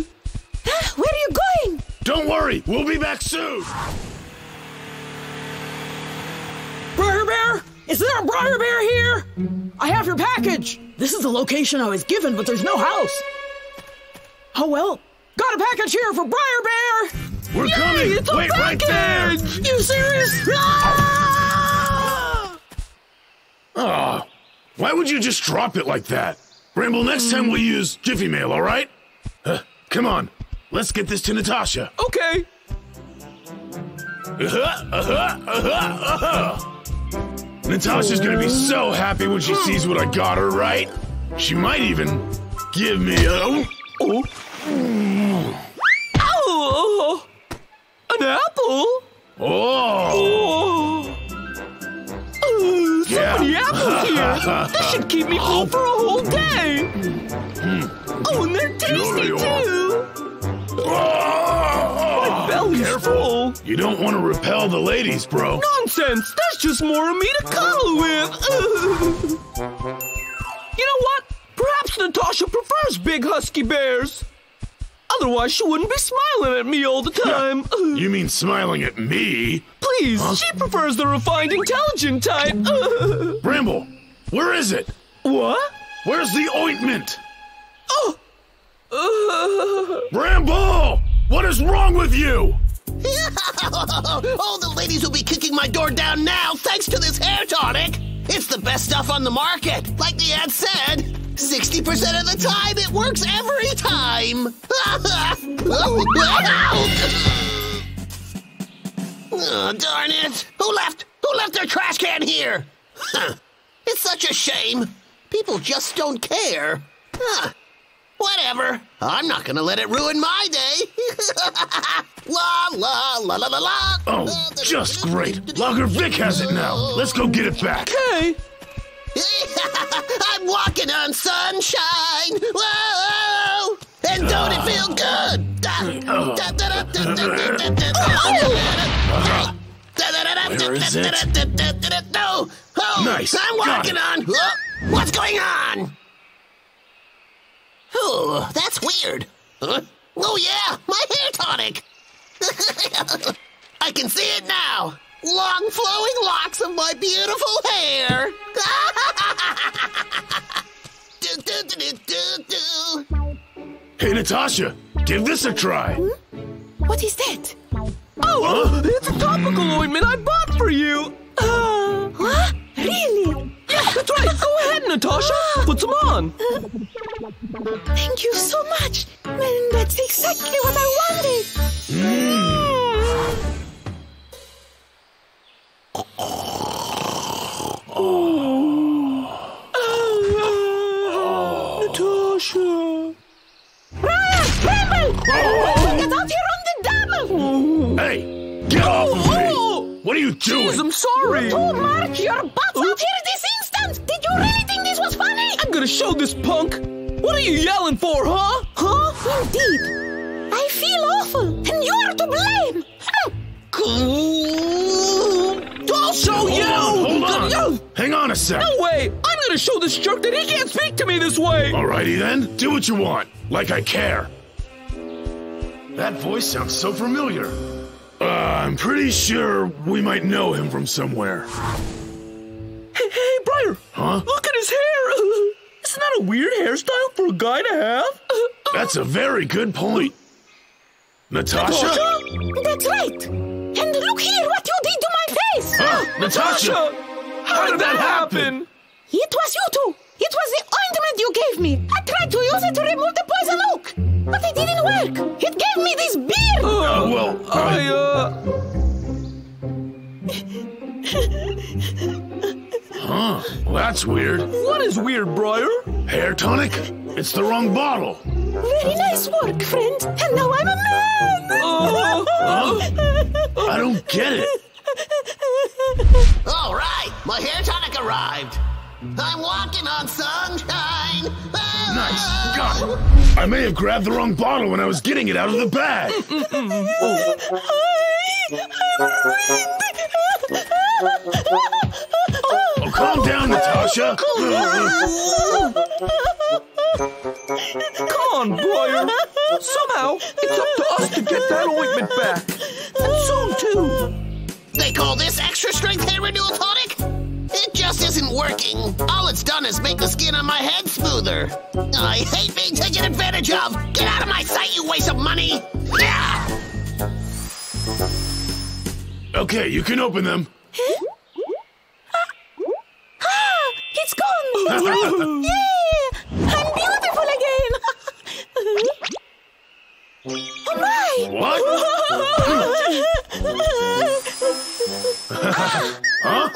you going? Don't worry, we'll be back soon! Briar Bear? Is there a Briar Bear here? I have your package. This is the location I was given, but there's no house. Oh well. Got a package here for Briar Bear. We're coming! It's a Wait right there! You serious? Ah! Ah, why would you just drop it like that? Bramble, next time we'll use Jiffy Mail, alright? Uh, come on, let's get this to Natasha. Okay. Uh-huh, uh-huh, uh-huh, uh-huh. Natasha's gonna be so happy when she sees what I got her, right? She might even give me a. Oh. Oh. An apple? Oh! Oh. So Yeah. many apples here. [laughs] This should keep me full for a whole day. Hmm. Oh, and they're tasty Sure you are. too. Oh, Belly's careful. full. You don't want to repel the ladies, bro. Nonsense! There's just more of me to cuddle with! [laughs] you know what? Perhaps Natasha prefers big husky bears. Otherwise, she wouldn't be smiling at me all the time. You mean smiling at me? Please, she prefers the refined, intelligent type. [laughs] Bramble, where is it? what? Where's the ointment? Oh. Uh, [laughs] Bramble! What is wrong with you? [laughs] All the ladies will be kicking my door down now thanks to this hair tonic. It's the best stuff on the market. Like the ad said, 60% of the time it works every time. [laughs] oh, darn it. Who left? Who left their trash can here? Huh. It's such a shame. People just don't care. Huh. Whatever. I'm not gonna let it ruin my day. la la la la la la. Oh, just great. Logger Vic has it now. Let's go get it back. Okay. I'm walking on sunshine. Whoa! And don't it feel good? Where is it? No. Oh, nice. I'm walking on. What's going on? Oh, that's weird. Huh? Oh yeah, my hair tonic. [laughs] I can see it now. Long flowing locks of my beautiful hair. do, do, do, do, do. Hey, Natasha, give this a try. What is that? oh, it's a topical ointment I bought for you. Uh, What? [gasps] Really? Yeah, that's right. Go ahead, Natasha. Put some on. Thank you so much. Man, that's exactly what I wanted. Mm. Natasha. Brian! Get out here on the double! Hey, get off of me. Oh, What are you jeez, doing? I'm sorry. Oh, Mark, your butt's out here this instant! Did you really think this was funny? I'm gonna show this punk. What are you yelling for, huh? Huh? Indeed. I feel awful, and you're to blame. I'll show you. Hold on. No, Hang on a sec. no way. I'm gonna show this jerk that he can't speak to me this way. Alrighty then, do what you want, like I care. That voice sounds so familiar. Uh, I'm pretty sure we might know him from somewhere. Hey, hey, Briar. Huh? Look at his hair. [laughs] Isn't that a weird hairstyle for a guy to have? [laughs] That's a very good point. Natasha? Natasha? That's right. And look here what you did to my face. Huh? Natasha? How did that happen? It was you two. It was the ointment you gave me. I tried to use it to remove the poison oak, but it didn't work. It gave me this beard. Uh, well, I, uh, uh, [laughs] huh? Well, that's weird. what is weird, Briar? Hair tonic? It's the wrong bottle. Very nice work, friend. And now I'm a man. Uh, huh? Uh. I don't get it. All right, my hair tonic arrived. I'm walking on sunshine. Nice. Got it. I may have grabbed the wrong bottle when I was getting it out of the bag. I, I'm Oh, calm down, Natasha. Come on, Briar. Somehow, it's up to us to get that ointment back. And soon, too. They call this extra strength hair renewal tonic? It just isn't working. All it's done is make the skin on my head smoother. I hate being taken advantage of. Get out of my sight, you waste of money. Yeah. Okay, you can open them. Ah, it's gone. [laughs] yeah, I'm beautiful again. [laughs] oh my. What? [laughs] Huh?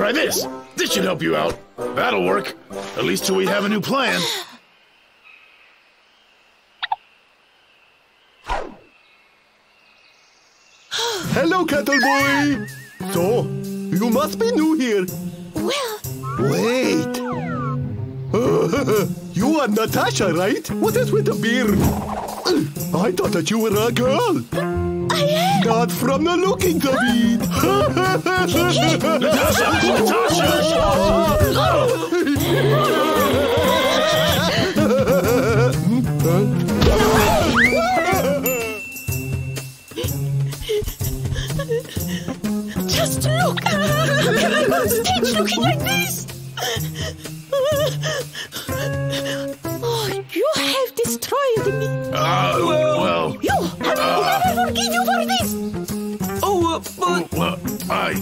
Try this. This should help you out. That'll work. At least till we have a new plan. [gasps] Hello, Kettle Boy. So, you must be new here. Well, Wait. [laughs] you are Natasha, right? What is with the beard? I thought that you were a girl. I am. Not from the looking of it. Natasha! Natasha! Just look. Can I go on stage looking like this? Oh, you have destroyed me. Uh, well, You. I will never forgive you for this. Oh, uh, but well, I.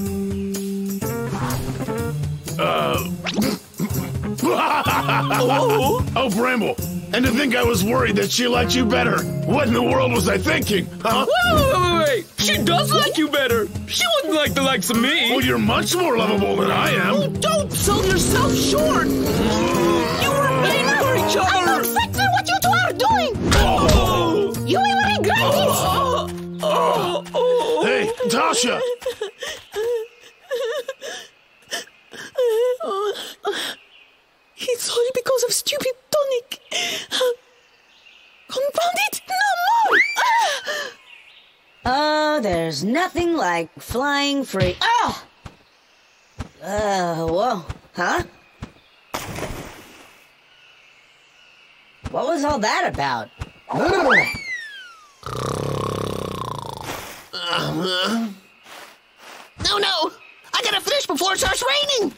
Uh. oh, [laughs] oh, Bramble. And to think I was worried that she liked you better. What in the world was I thinking, huh? wait, wait, wait, wait. She does like you better. She wouldn't like the likes of me. Well, you're much more lovable than I am. Don't sell yourself short. You were made for each I know other. Oh, oh, oh. Hey, Tasha! It's all because of stupid tonic. Confound it! No more! Oh, there's nothing like flying free. Oh! Uh, whoa. Huh? What was all that about? No, no. I gotta finish before it starts raining.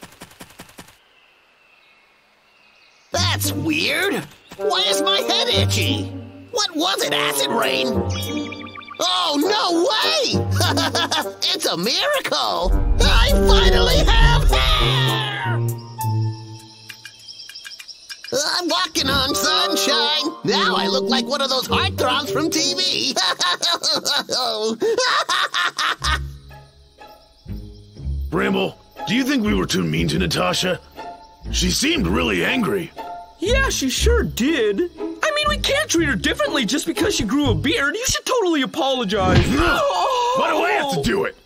That's weird. Why is my head itchy? What was it, acid rain? Oh, no way! [laughs] it's a miracle! I finally have hair! I'm walking on sunshine. Now I look like one of those heartthrobs from TV. [laughs] Bramble, do you think we were too mean to Natasha? She seemed really angry. Yeah, she sure did. I mean, we can't treat her differently just because she grew a beard. You should totally apologize. No! Oh. Why do I have to do it?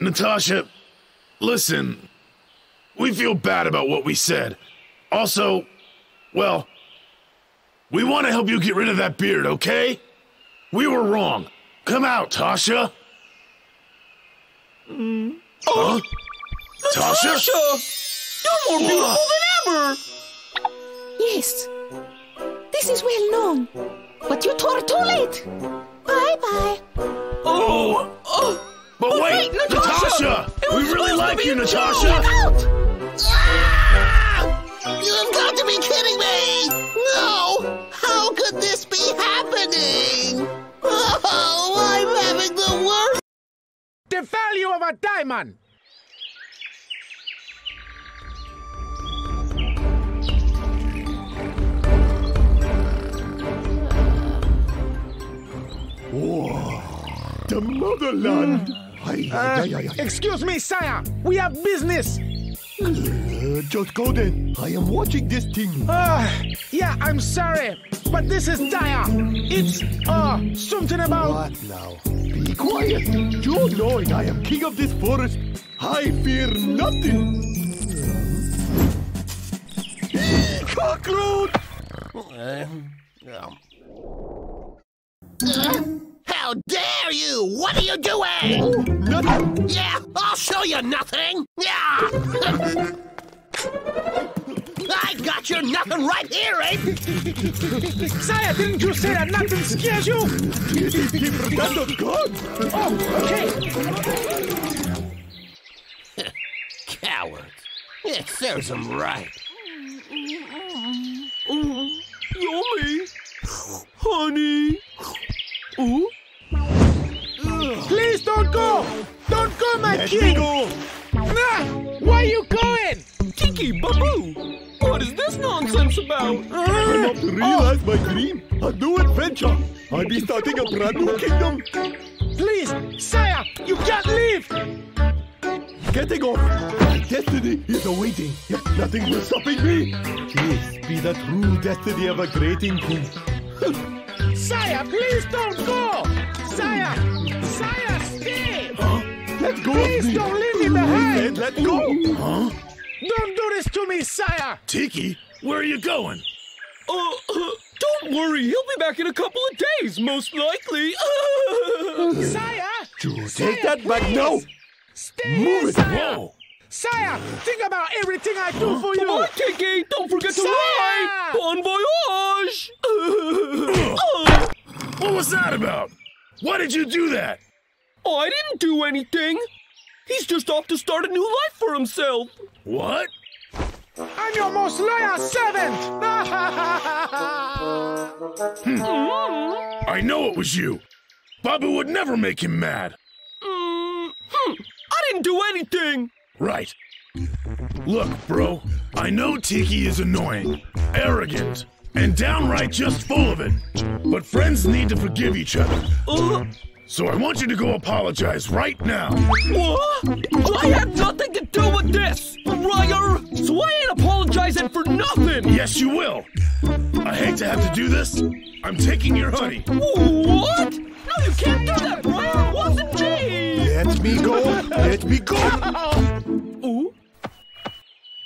Natasha, listen. We feel bad about what we said. Also, well, we want to help you get rid of that beard, okay? We were wrong. Come out, Tasha. Mm-hmm. Huh? Oh, Tasha? Tasha, you're more beautiful than ever. Yes, this is well known. But you two are too late. Bye bye. Oh! Oh, But Oh, wait, wait, Natasha! Natasha! We really like you, a Natasha! Out! Ah! You've got to be kidding me! No! How could this be happening? Oh, I'm having the worst. Defend man. The motherland. Ay, ay, ay, ay, ay. Excuse me, sire. We have business. Uh, just go then. I am watching this thing. Uh, yeah, I'm sorry, but this is dire. It's uh something about. What now? Be quiet. You knowing I am king of this forest. I fear nothing. Cockroach! How dare you! What are you doing? Nothing. Yeah, I'll show you nothing! Yeah! [laughs] I got your nothing right here, eh? Sire, didn't you say that nothing scares you? Keep pretend of God. Oh, okay. [laughs] Cowards. It serves them right. Yummy. Honey. Ooh. Please don't go. Don't go, my Let king. me go. Nah, where are you going? Tiki Babu. What is this nonsense about? Ah. I want to realize my dream. A new adventure. I'll be starting a brand new kingdom. Please, sire, you can't leave. Getting off. My destiny is awaiting. Nothing will stopping me. This be the true destiny of a great king. [laughs] Sire, please don't go. Sire, sire, stay. Let go Please of me. don't leave me behind. said let go. Huh? Don't do this to me, sire. Tiki, where are you going? Uh, uh, don't worry, he'll be back in a couple of days, most likely. [laughs] Sire, You take that back now. stay Move here, it. sire. Whoa! Sire, think about everything I do for you! Come you. on, Tiki, don't forget to Sire! ride. Bon voyage. [laughs] What was that about? Why did you do that? Oh, I didn't do anything. He's just off to start a new life for himself. What? I'm your most loyal servant. I know it was you. Babu would never make him mad. Mm, hmm, I didn't do anything. Right. Look, bro, I know Tiki is annoying, arrogant, and downright just full of it. But friends need to forgive each other. Uh, So I want you to go apologize right now. what? I had nothing to do with this, Briar. So I ain't apologizing for nothing. Yes, you will. I hate to have to do this. I'm taking your honey. What? No, you can't do that, Briar. It wasn't me. Let me go. Let me go. [laughs] Ooh.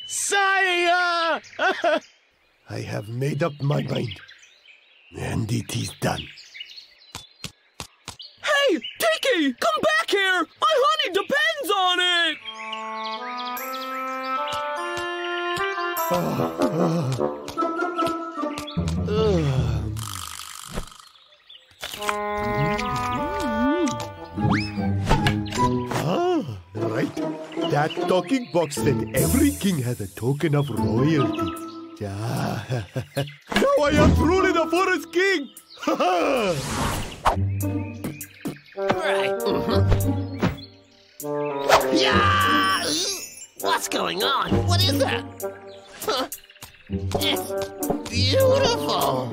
Sire! [laughs] I have made up my mind. And it is done. Hey, Tiki, come back here. My honey depends on it. Ah, right. That talking box said every king has a token of royalty. Yeah. now I am truly the forest king. Right. [laughs] Yeah! What's going on? What is that? Huh. [laughs] It's beautiful.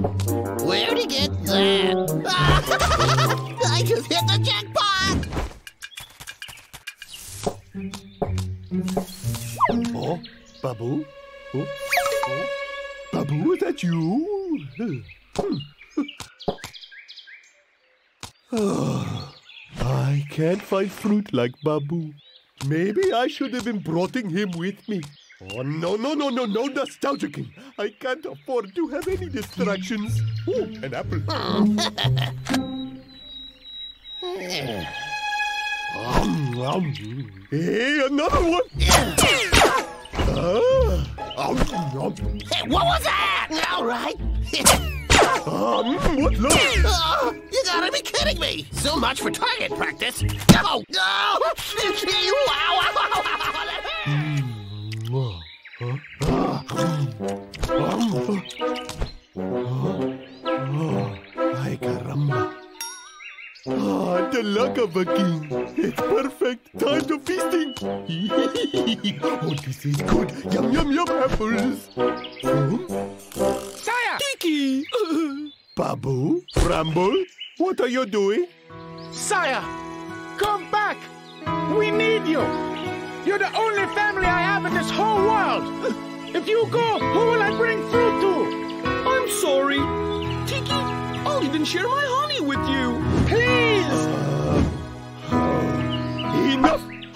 Where'd he get that? [laughs] I just hit the jackpot! oh, Babu? Oh. Babu, is that you? [sighs] I can't find fruit like Babu. Maybe I should have been broughting him with me. Oh, no, no, no, no, no, nostalgia king. I can't afford to have any distractions. Oh, an apple. [laughs] Hey, another one. Hey, what was that? All right. um, what? Oh, you gotta be kidding me! So much for target practice. Oh, no! Ay, caramba. Ah, the luck of a king. It's perfect. Time to feasting. oh, this is good. Yum, yum, yum apples. Hmm? Sire! Tiki! [laughs] Babu, Bramble, what are you doing? Sire! Come back! We need you! You're the only family I have in this whole world! If you go, who will I bring fruit to? I'm sorry. Tiki, I'll even share my honey with you. Please!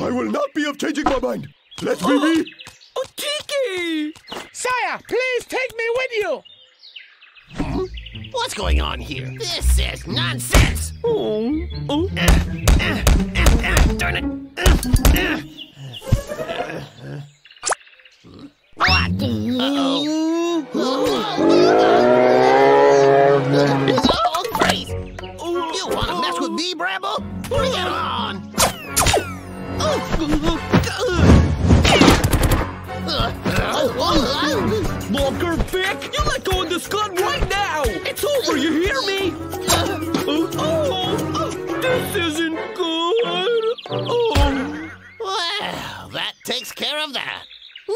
I will not be of changing my mind. Let me be. [gasps] Oh, Tiki! Sire, please take me with you! What's going on here? This is nonsense! Oh, oh. Uh, uh, uh, darn it! What? Uh-oh. Oh, freeze! You want to mess with me, Bramble? Bring it on! Logger Vic, you let go of this gun right now! It's over, you hear me? Oh, oh, oh, this isn't good. Oh, Well, that takes care of that.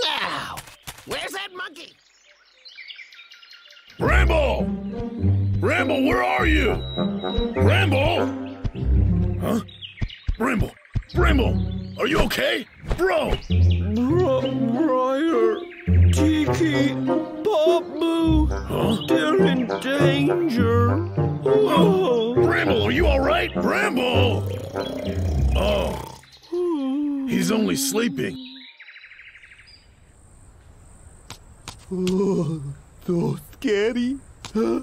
Now, where's that monkey? Bramble! Bramble, where are you? Bramble! Huh? Bramble! Bramble! Are you okay? Bro! Bri- Briar, Tiki, Babu, they're in danger. Oh, Bramble, are you alright? Bramble! Oh. He's only sleeping. Oh, so scary. Huh?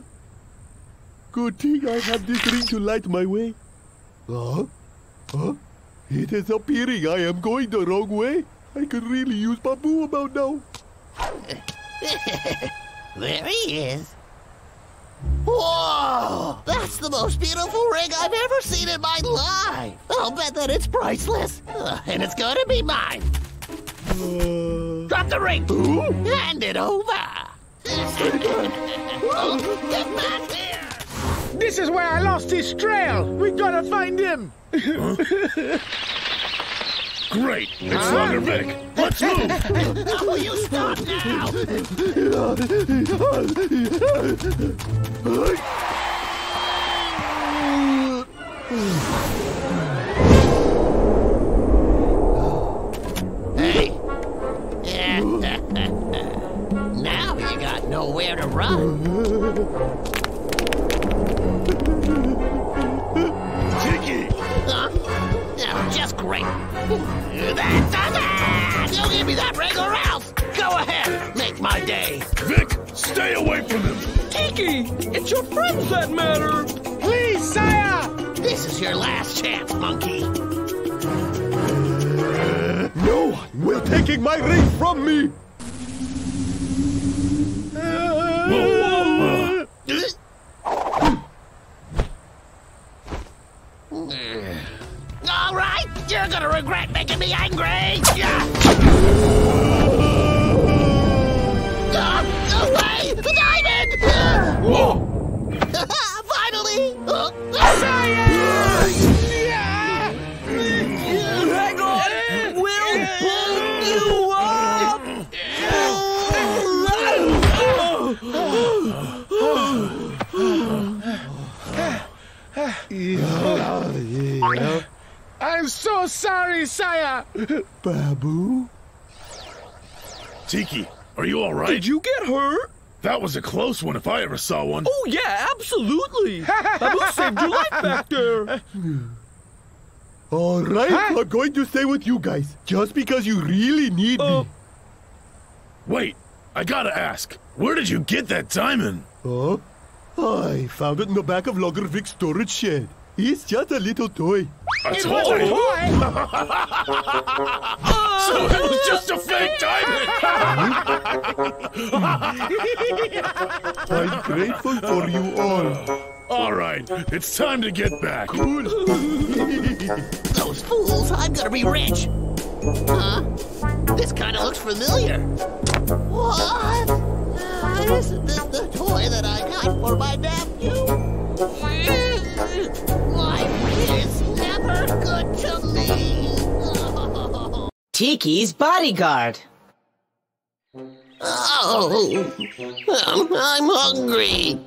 Good thing I have this ring to light my way. Huh? Huh? It is appearing I am going the wrong way. I could really use Babu about now. [laughs] There he is. Whoa! That's the most beautiful ring I've ever seen in my life. I'll bet that it's priceless. Uh, and it's gonna be mine. Uh, Drop the ring. Hand it over. [laughs] oh, get back here. This is where I lost his trail! We gotta find him! Great! It's Logger Vic! Let's move! Oh, you stop now. Hey. [laughs] now you got nowhere to run. Just great. That does it! You give me that ring or else! Go ahead, make my day. Vic, stay away from him! Tiki, it's your friends that matter. Please, Saya! This is your last chance, monkey. no one will taking my ring from me. Angry. Yeah. I'm so sorry, Saya! Babu? Tiki, are you alright? Did you get hurt? That was a close one if I ever saw one. Oh yeah, absolutely. Babu saved your life back there. [laughs] All right, Huh? I'm going to stay with you guys just because you really need Uh, me. Wait, I gotta ask, where did you get that diamond? Huh? I found it in the back of Logger Vic's storage shed. It's just a little toy. A It toy? was a toy! [laughs] So it was just a fake diamond! [laughs] I'm grateful for you all. Alright, it's time to get back. [laughs] those fools, I'm gonna be rich. Huh? This kind of looks familiar. What? Uh, isn't this the toy that I got for my nephew? Life good to me. Tiki's bodyguard. Oh, um, I'm hungry.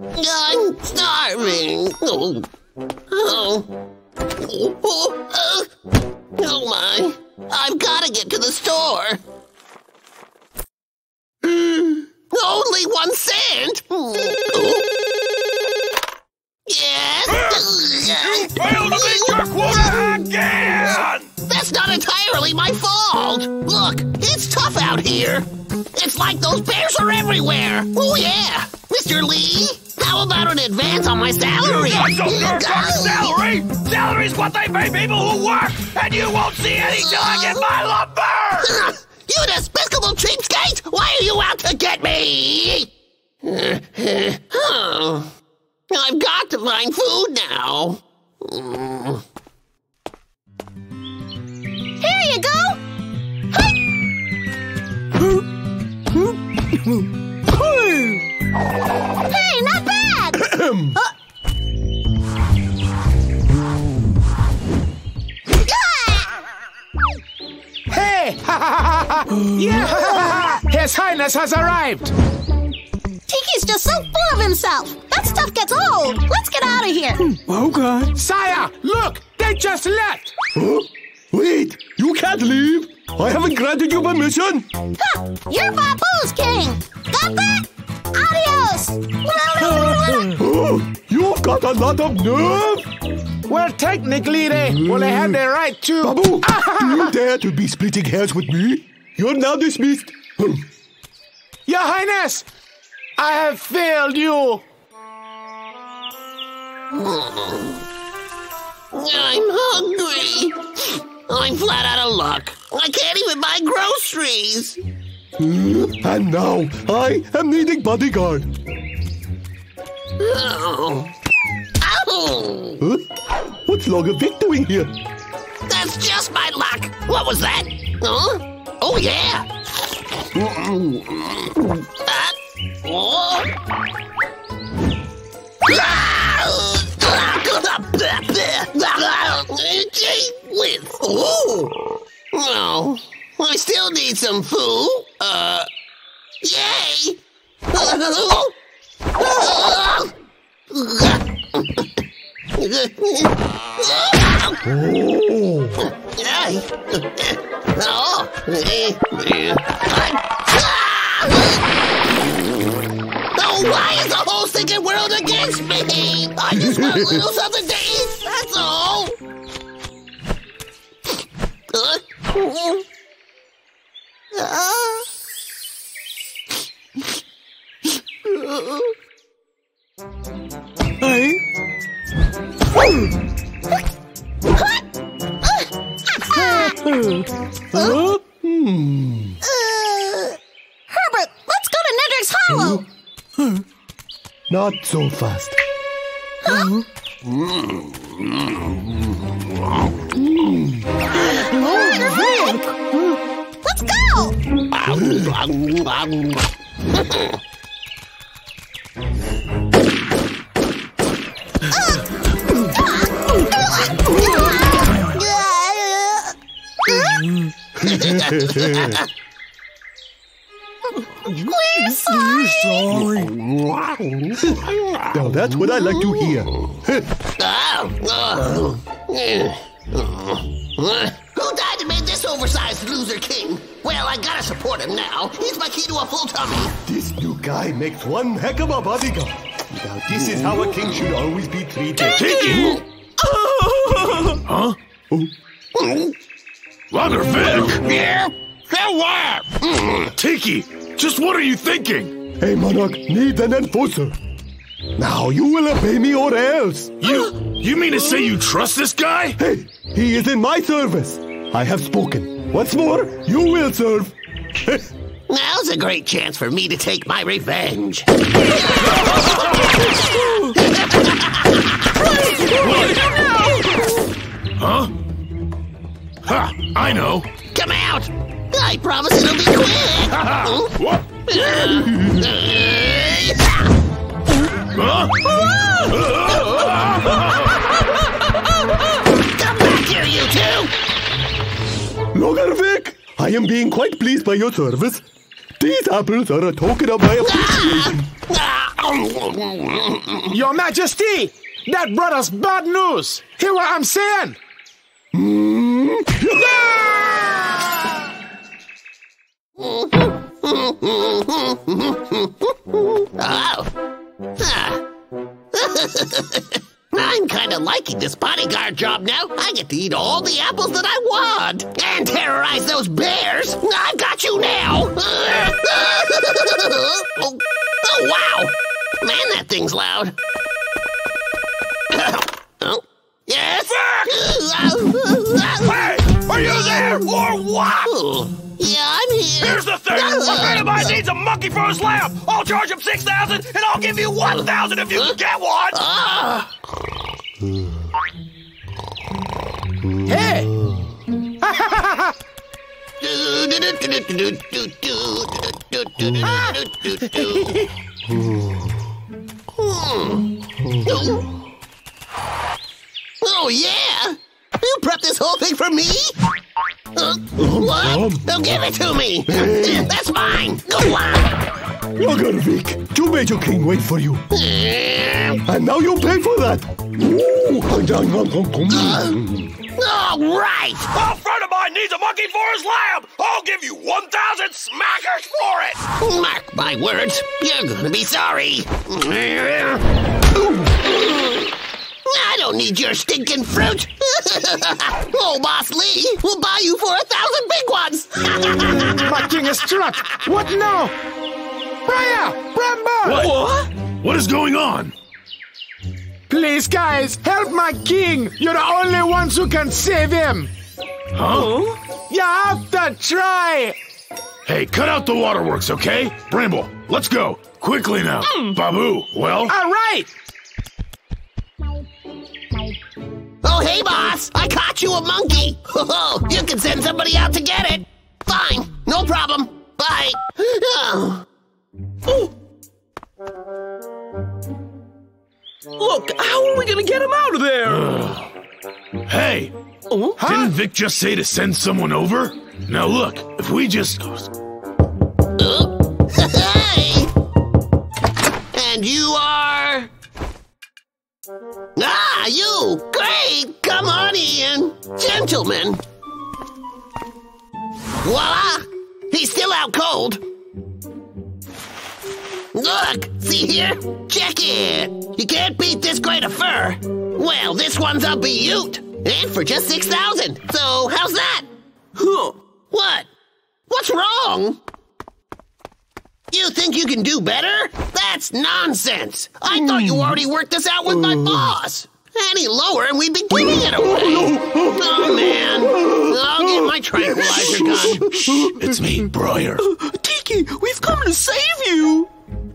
I'm starving. Oh, oh, oh, oh my! I've got to get to the store. Only one cent. Oh. Entirely my fault. Look, it's tough out here. It's like those bears are everywhere. Oh yeah, Mr. Lee. How about an advance on my salary? You got some nerve salary? Salary's what they pay people who work, and you won't see any till I get my lumber! [laughs] You despicable cheapskate! Why are you out to get me? [laughs] oh, I've got to find food now. Mm. Hey, not bad. [coughs] Uh, Hey! [laughs] yeah! [gasps] His Highness has arrived! Tiki's just so full of himself. That stuff gets old. Let's get out of here. Okay. Sire, look! They just left! Huh? [gasps] Wait, you can't leave. I haven't granted you permission. Huh, you're Babu's king. Got that? Adios. [laughs] Oh, you've got a lot of nerve. Well, technically, they, well, they have the right to. Babu, [laughs] do you dare to be splitting hairs with me? You're now dismissed. Your Highness! I have failed you! I'm hungry. I'm flat out of luck. I can't even buy groceries. And now I am needing bodyguard. Oh. Ow! Huh? What's Logger Vic doing here? That's just my luck. What was that? Huh? Oh, yeah. Uh, oh. Gee whiz. Oh. Oh. I still need some food. Uh. Yay! [laughs] Oh, why is the whole stinking world against me? I just want a little something to eat, that's all. Uh, uh, Hey? Huh? Hmm. Uh, Herbert, let's go to Nedrick's Hollow. Not so fast. Let's go. [laughs] We're sorry. Now that's what I like to hear. Who died and made this oversized loser king? Well, I gotta support him now. He's my key to a full tummy. this new guy makes one heck of a bodyguard. Now this is how a king should always be treated. Oh. Tiki! Huh? Logger Vic! Yeah? So what? Tiki, just what are you thinking? Hey, Monarch need an enforcer. Now you will obey me or else. You, you mean to say you trust this guy? Hey, he is in my service. I have spoken. Once more, you will serve. [laughs] Now's a great chance for me to take my revenge. Huh? Ha! I know. Come out! I promise it'll be quick! What? Huh? Come back here, you two! Logger Vic, I am being quite pleased by your service. These apples are a token of my appreciation. Your Majesty, that brought us bad news. Hear what I'm saying? Hmm? Oh. [laughs] I'm kind of liking this bodyguard job now. I get to eat all the apples that I want and terrorize those bears. I've got you now. oh, [laughs] oh, wow. Man, that thing's loud. [laughs] oh, yes? Hey! Are you there or what? Yeah, I'm here. Here's the thing. A friend of mine needs a monkey for his lamp. I'll charge him 6000 and I'll give you 1000 if you can get one. Ah. Hey! [laughs] Oh, yeah? You prepped this whole thing for me? Uh, what? Don't give it to me. That's mine. Go on. Logger Vic, you made your king wait for you. And now you pay for that. All right. A friend of mine needs a monkey for his lamp. I'll give you 1000 smackers for it. Mark my words. You're gonna be sorry. I don't need your stinking fruit. [laughs] oh, Boss Lee, we'll buy you for a thousand big ones. [laughs] My king is struck. What now? Briar! Bramble! What? What is going on? Please, guys, help my king. You're the only ones who can save him. Huh? You have to try. Hey, cut out the waterworks, okay? Bramble, let's go. Quickly now. Hmm. Babu, well? All right. Oh, hey, boss! I caught you a monkey! [laughs] Oh, you can send somebody out to get it! Fine, no problem. Bye. Oh. Look, how are we gonna get him out of there? [sighs] Hey, oh, didn't Vic just say to send someone over? Now look, if we just... Oh. [laughs] Hey! And you are. Ah, you! Great! Come on in! Gentlemen! Voila! He's still out cold! Look! See here? Check it! You can't beat this great of fur! Well, this one's a beaut! And for just 6000 So, how's that? Huh. What? What's wrong? You think you can do better? That's nonsense. I thought you hmm. already worked this out with my hmm. boss. Any lower and we'd be giving it away. Oh, man. I'll get my tranquilizer [laughs] gun. Shh, It's me, Briar. [gasps] Tiki, we've come to save you!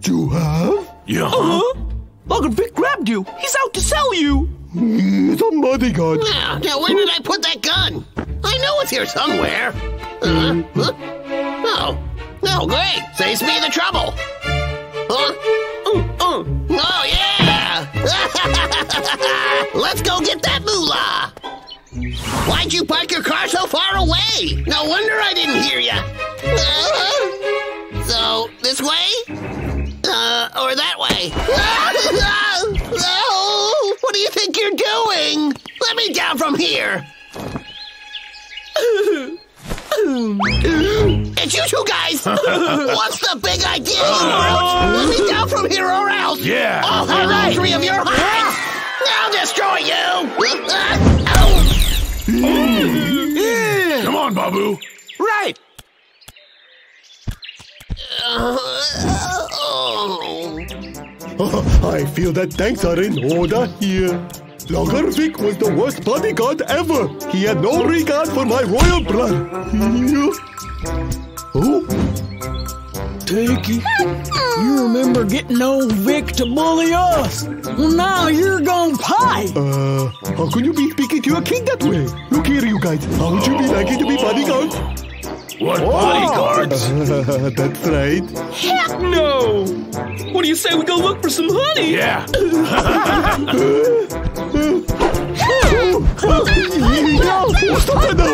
You have? Yeah, uh-huh. Huh? Uncle Vic grabbed you. He's out to sell you. Mm, He's a bodyguard. Now, now, where did I put that gun? I know it's here somewhere. Uh, huh? Oh. Oh, great. Saves me the trouble. Huh? Uh, uh. Oh, yeah! [laughs] Let's go get that moolah! Why'd you park your car so far away? No wonder I didn't hear you. [laughs] so, this way? Uh, or that way? [laughs] oh, what do you think you're doing? Let me down from here! It's you two guys! [laughs] What's the big idea, you brutes? Let me down from here or else! Yeah. I'll have all three of your hides! I'll destroy you! come on, Babu. Right. Oh. [laughs] I feel that tanks are in order here. Logger Vic was the worst bodyguard ever. He had no regard for my royal blood. oh, Tiki, you remember getting old Vic to bully us? Well, now you're gonna pay. uh, how can you be speaking to a king that way? Look here, you guys. How would you be liking to be bodyguards? What oh. bodyguards? [laughs] That's right. Heck no! What do you say we go look for some honey? Yeah. Oh, stop that now!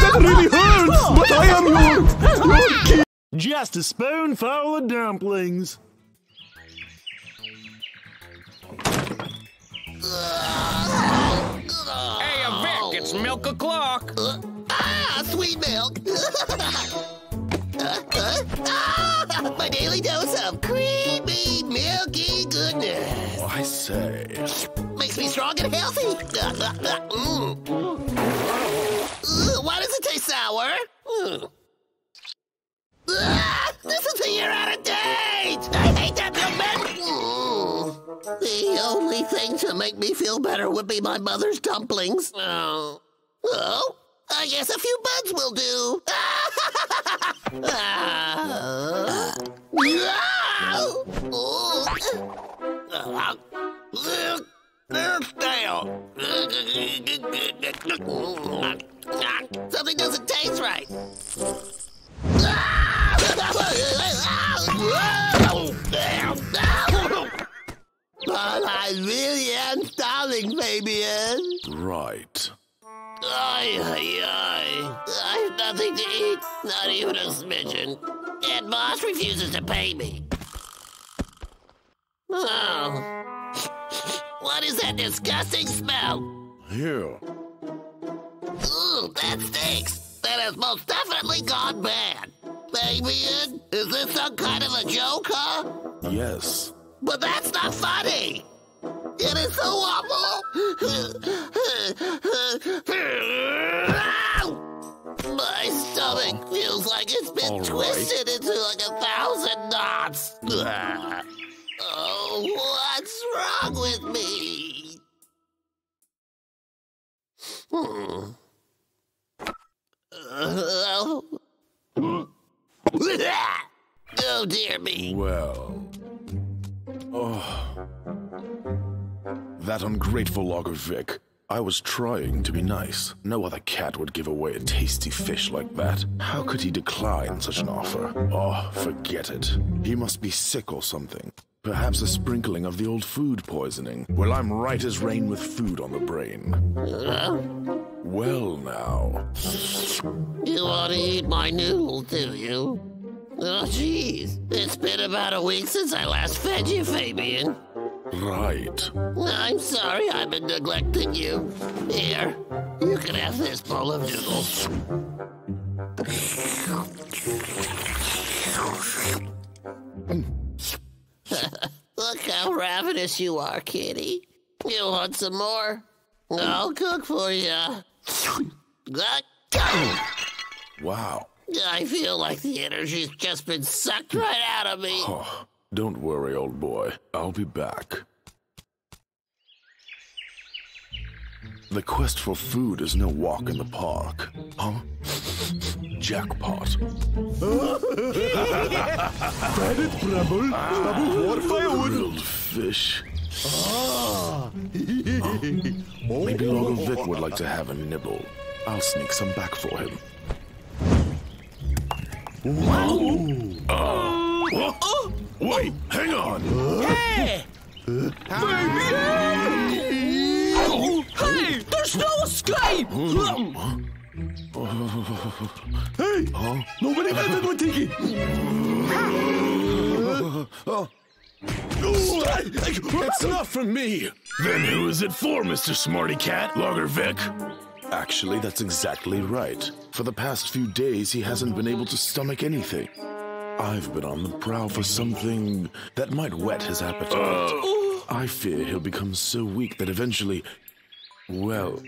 That really hurts! But I am your, your king! Just a spoonful of dumplings. Hey, a Vic, it's milk o'clock. Sweet milk. Uh, [laughs] uh, ah, my daily dose of creamy, milky goodness. I say. Makes me strong and healthy. Mm. Uh, why does it taste sour? Mm. Ah, this is a year out of date! I hate that milkman! Mm. The only thing to make me feel better would be my mother's dumplings. Oh. Oh, I guess a few buds will do. Ah. Something doesn't taste right. But I really am starving, Fabian. Right. Ay, ay, ay. I have nothing to eat, not even a smidgen. And boss refuses to pay me. Oh. What is that disgusting smell? Here. Ooh, that stinks. That has most definitely gone bad. Fabian, is this some kind of a joke, huh? Yes. But that's not funny. It is so awful. My stomach feels like it's been All right. twisted into like a thousand knots. Oh, what's wrong with me? Hmm. Oh. oh dear me. Well. Oh. That ungrateful Logger Vic. I was trying to be nice. No other cat would give away a tasty fish like that. How could he decline such an offer? Oh, forget it. He must be sick or something. Perhaps a sprinkling of the old food poisoning. Well, I'm right as rain with food on the brain. Well, now. You want to eat my noodles, do you? Oh, jeez. It's been about a week since I last fed you, Fabian. Right. I'm sorry I've been neglecting you. Here, you can have this bowl of noodles. [laughs] Look how ravenous you are, kitty. You want some more? I'll cook for you. Wow. I feel like the energy's just been sucked right out of me. Oh, [sighs] don't worry, old boy. I'll be back. The quest for food is no walk in the park. Huh? Jackpot. Got it, Bramble. Bramble, war firewood. Grilled fish. Ah. [laughs] Maybe Logger Vic would like to have a nibble. I'll sneak some back for him. Uh, wait, hang on. Hey! baby. Hey! There's no escape! Hey, nobody got that one, Tiki. It's not for me. Then who is it for, Mr. Smarty Cat, Logger Vic? Actually, that's exactly right. For the past few days, he hasn't been able to stomach anything. I've been on the prowl for something that might whet his appetite. I fear he'll become so weak that eventually. Well,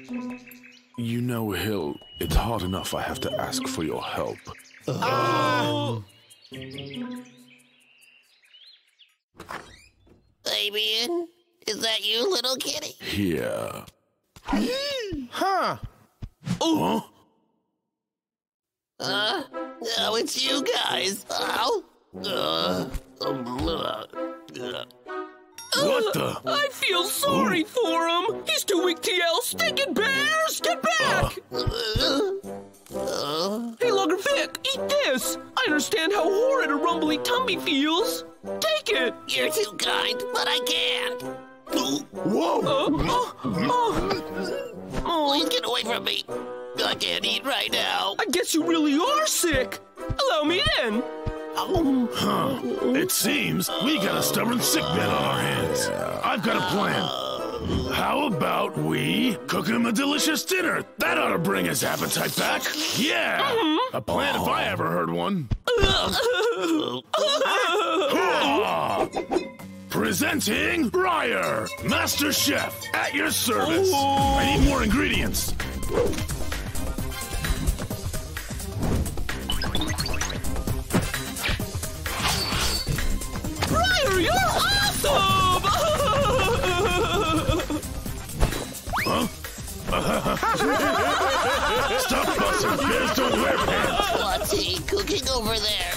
you know, Hill, it's hard enough I have to ask for your help. Fabian, is that you, little kitty? Here. Mm. Huh. Huh? Uh, oh, it's you guys. Oh. Uh, um, uh, uh. What the? I feel sorry for him! He's too weak to yell, Stinking bears! Get back! Uh, Hey, Logger Vic, eat this! I understand how horrid a rumbly tummy feels! Take it! you're too kind, but I can't. Whoa. Oh, oh, oh. Please get away from me. I can't eat right now. I guess you really are sick. Allow me in. Huh. It seems we got a stubborn sick man on our hands. I've got a plan. How about we cook him a delicious dinner? That ought to bring his appetite back. Yeah! Mm-hmm. A plan if I ever heard one. [laughs] Presenting Briar, Master Chef, at your service. I need more ingredients. Briar, you're awesome! huh? [laughs] Stop fussing. Bears don't wear pants. What's he cooking over there?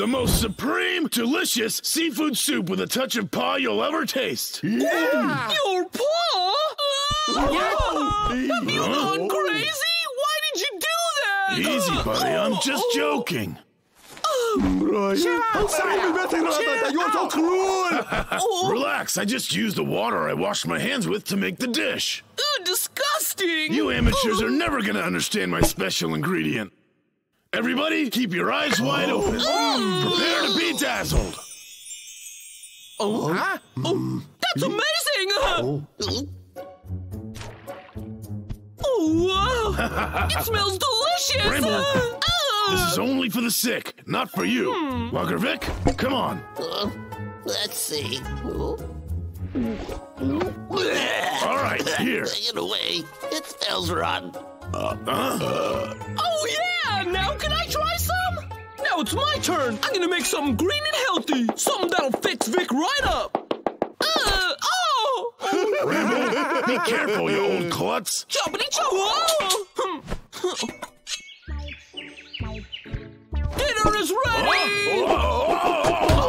The most supreme, delicious seafood soup with a touch of paw you'll ever taste. Yeah. Your paw? Have you gone crazy? Why did you do that? Easy, buddy. I'm just oh. joking. Briar, how can you be messing around like that? You're so cruel! [laughs] Oh. Relax. I just used the water I washed my hands with to make the dish. Ugh, disgusting. You amateurs are never gonna understand my special ingredient. Everybody, keep your eyes wide open. Prepare to be dazzled. Oh, huh? oh, that's amazing! Oh, wow! it smells delicious! Rainbow. Ah. This is only for the sick, not for you. Logger Vic, come on. Uh, let's see. Oh. All right, here. [laughs] Take it away. It smells rotten. Uh, uh, Oh, yeah! Now can I try some? Now it's my turn. I'm gonna make something green and healthy. Something that'll fix Vic right up. Uh, oh! Bramble, be careful, you old klutz. Choppity chop! Oh! [laughs] Dinner is ready! Oh.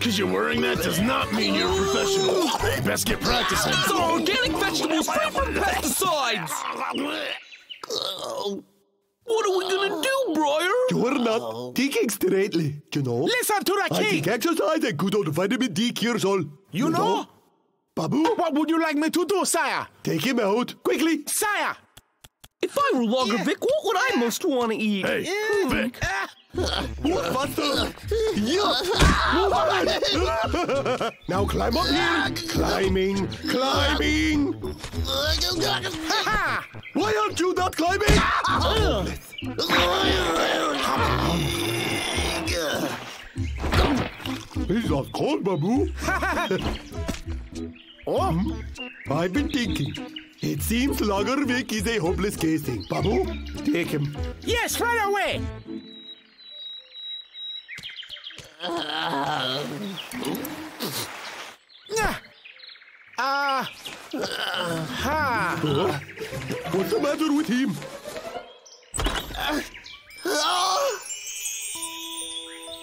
Just because you're wearing that does not mean you're a professional. You best get practicing. These are organic vegetables free from pesticides! What are we gonna do, Briar? You're not thinking straightly, you know? Listen to the I think exercise and good old vitamin D cures all. You know? Babu, What would you like me to do, sire? take him out. Quickly. Sire! If I were Logger Vic, what would I most want to eat? Hey, mm. Vic, ah. Now climb up here. Climbing, climbing. Why aren't you not climbing? He's not cold, Babu. [laughs] Oh, I've been thinking. It seems Logger Vic is a hopeless case thing. Babu, take him. yes, right away. Ah. ha. What's the matter with him?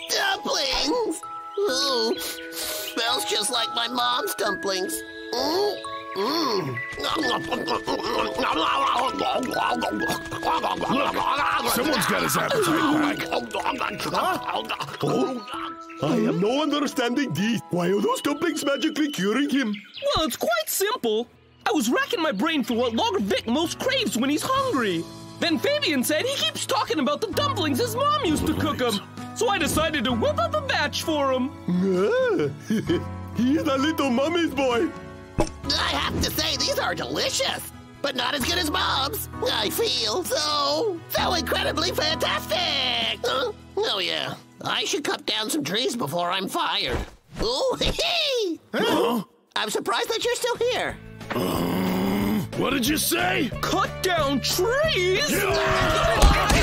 Dumplings! Ooh, smells just like my mom's dumplings. Mm. Mm. someone's got his appetite back. I am no understanding these. Why are those dumplings magically curing him? Well, it's quite simple. I was racking my brain for what Logger Vic most craves when he's hungry. Then Fabian said he keeps talking about the dumplings his mom used to cook him. So I decided to whip up a batch for him. Ah, [laughs] He's a little mummy's boy. I have to say, these are delicious, but not as good as mom's. I feel so, so incredibly fantastic. Huh? Oh, yeah. I should cut down some trees before I'm fired. Oh, [laughs] hee hee! Huh? I'm surprised that you're still here. Uh, what did you say? Cut down trees? Yeah! [laughs]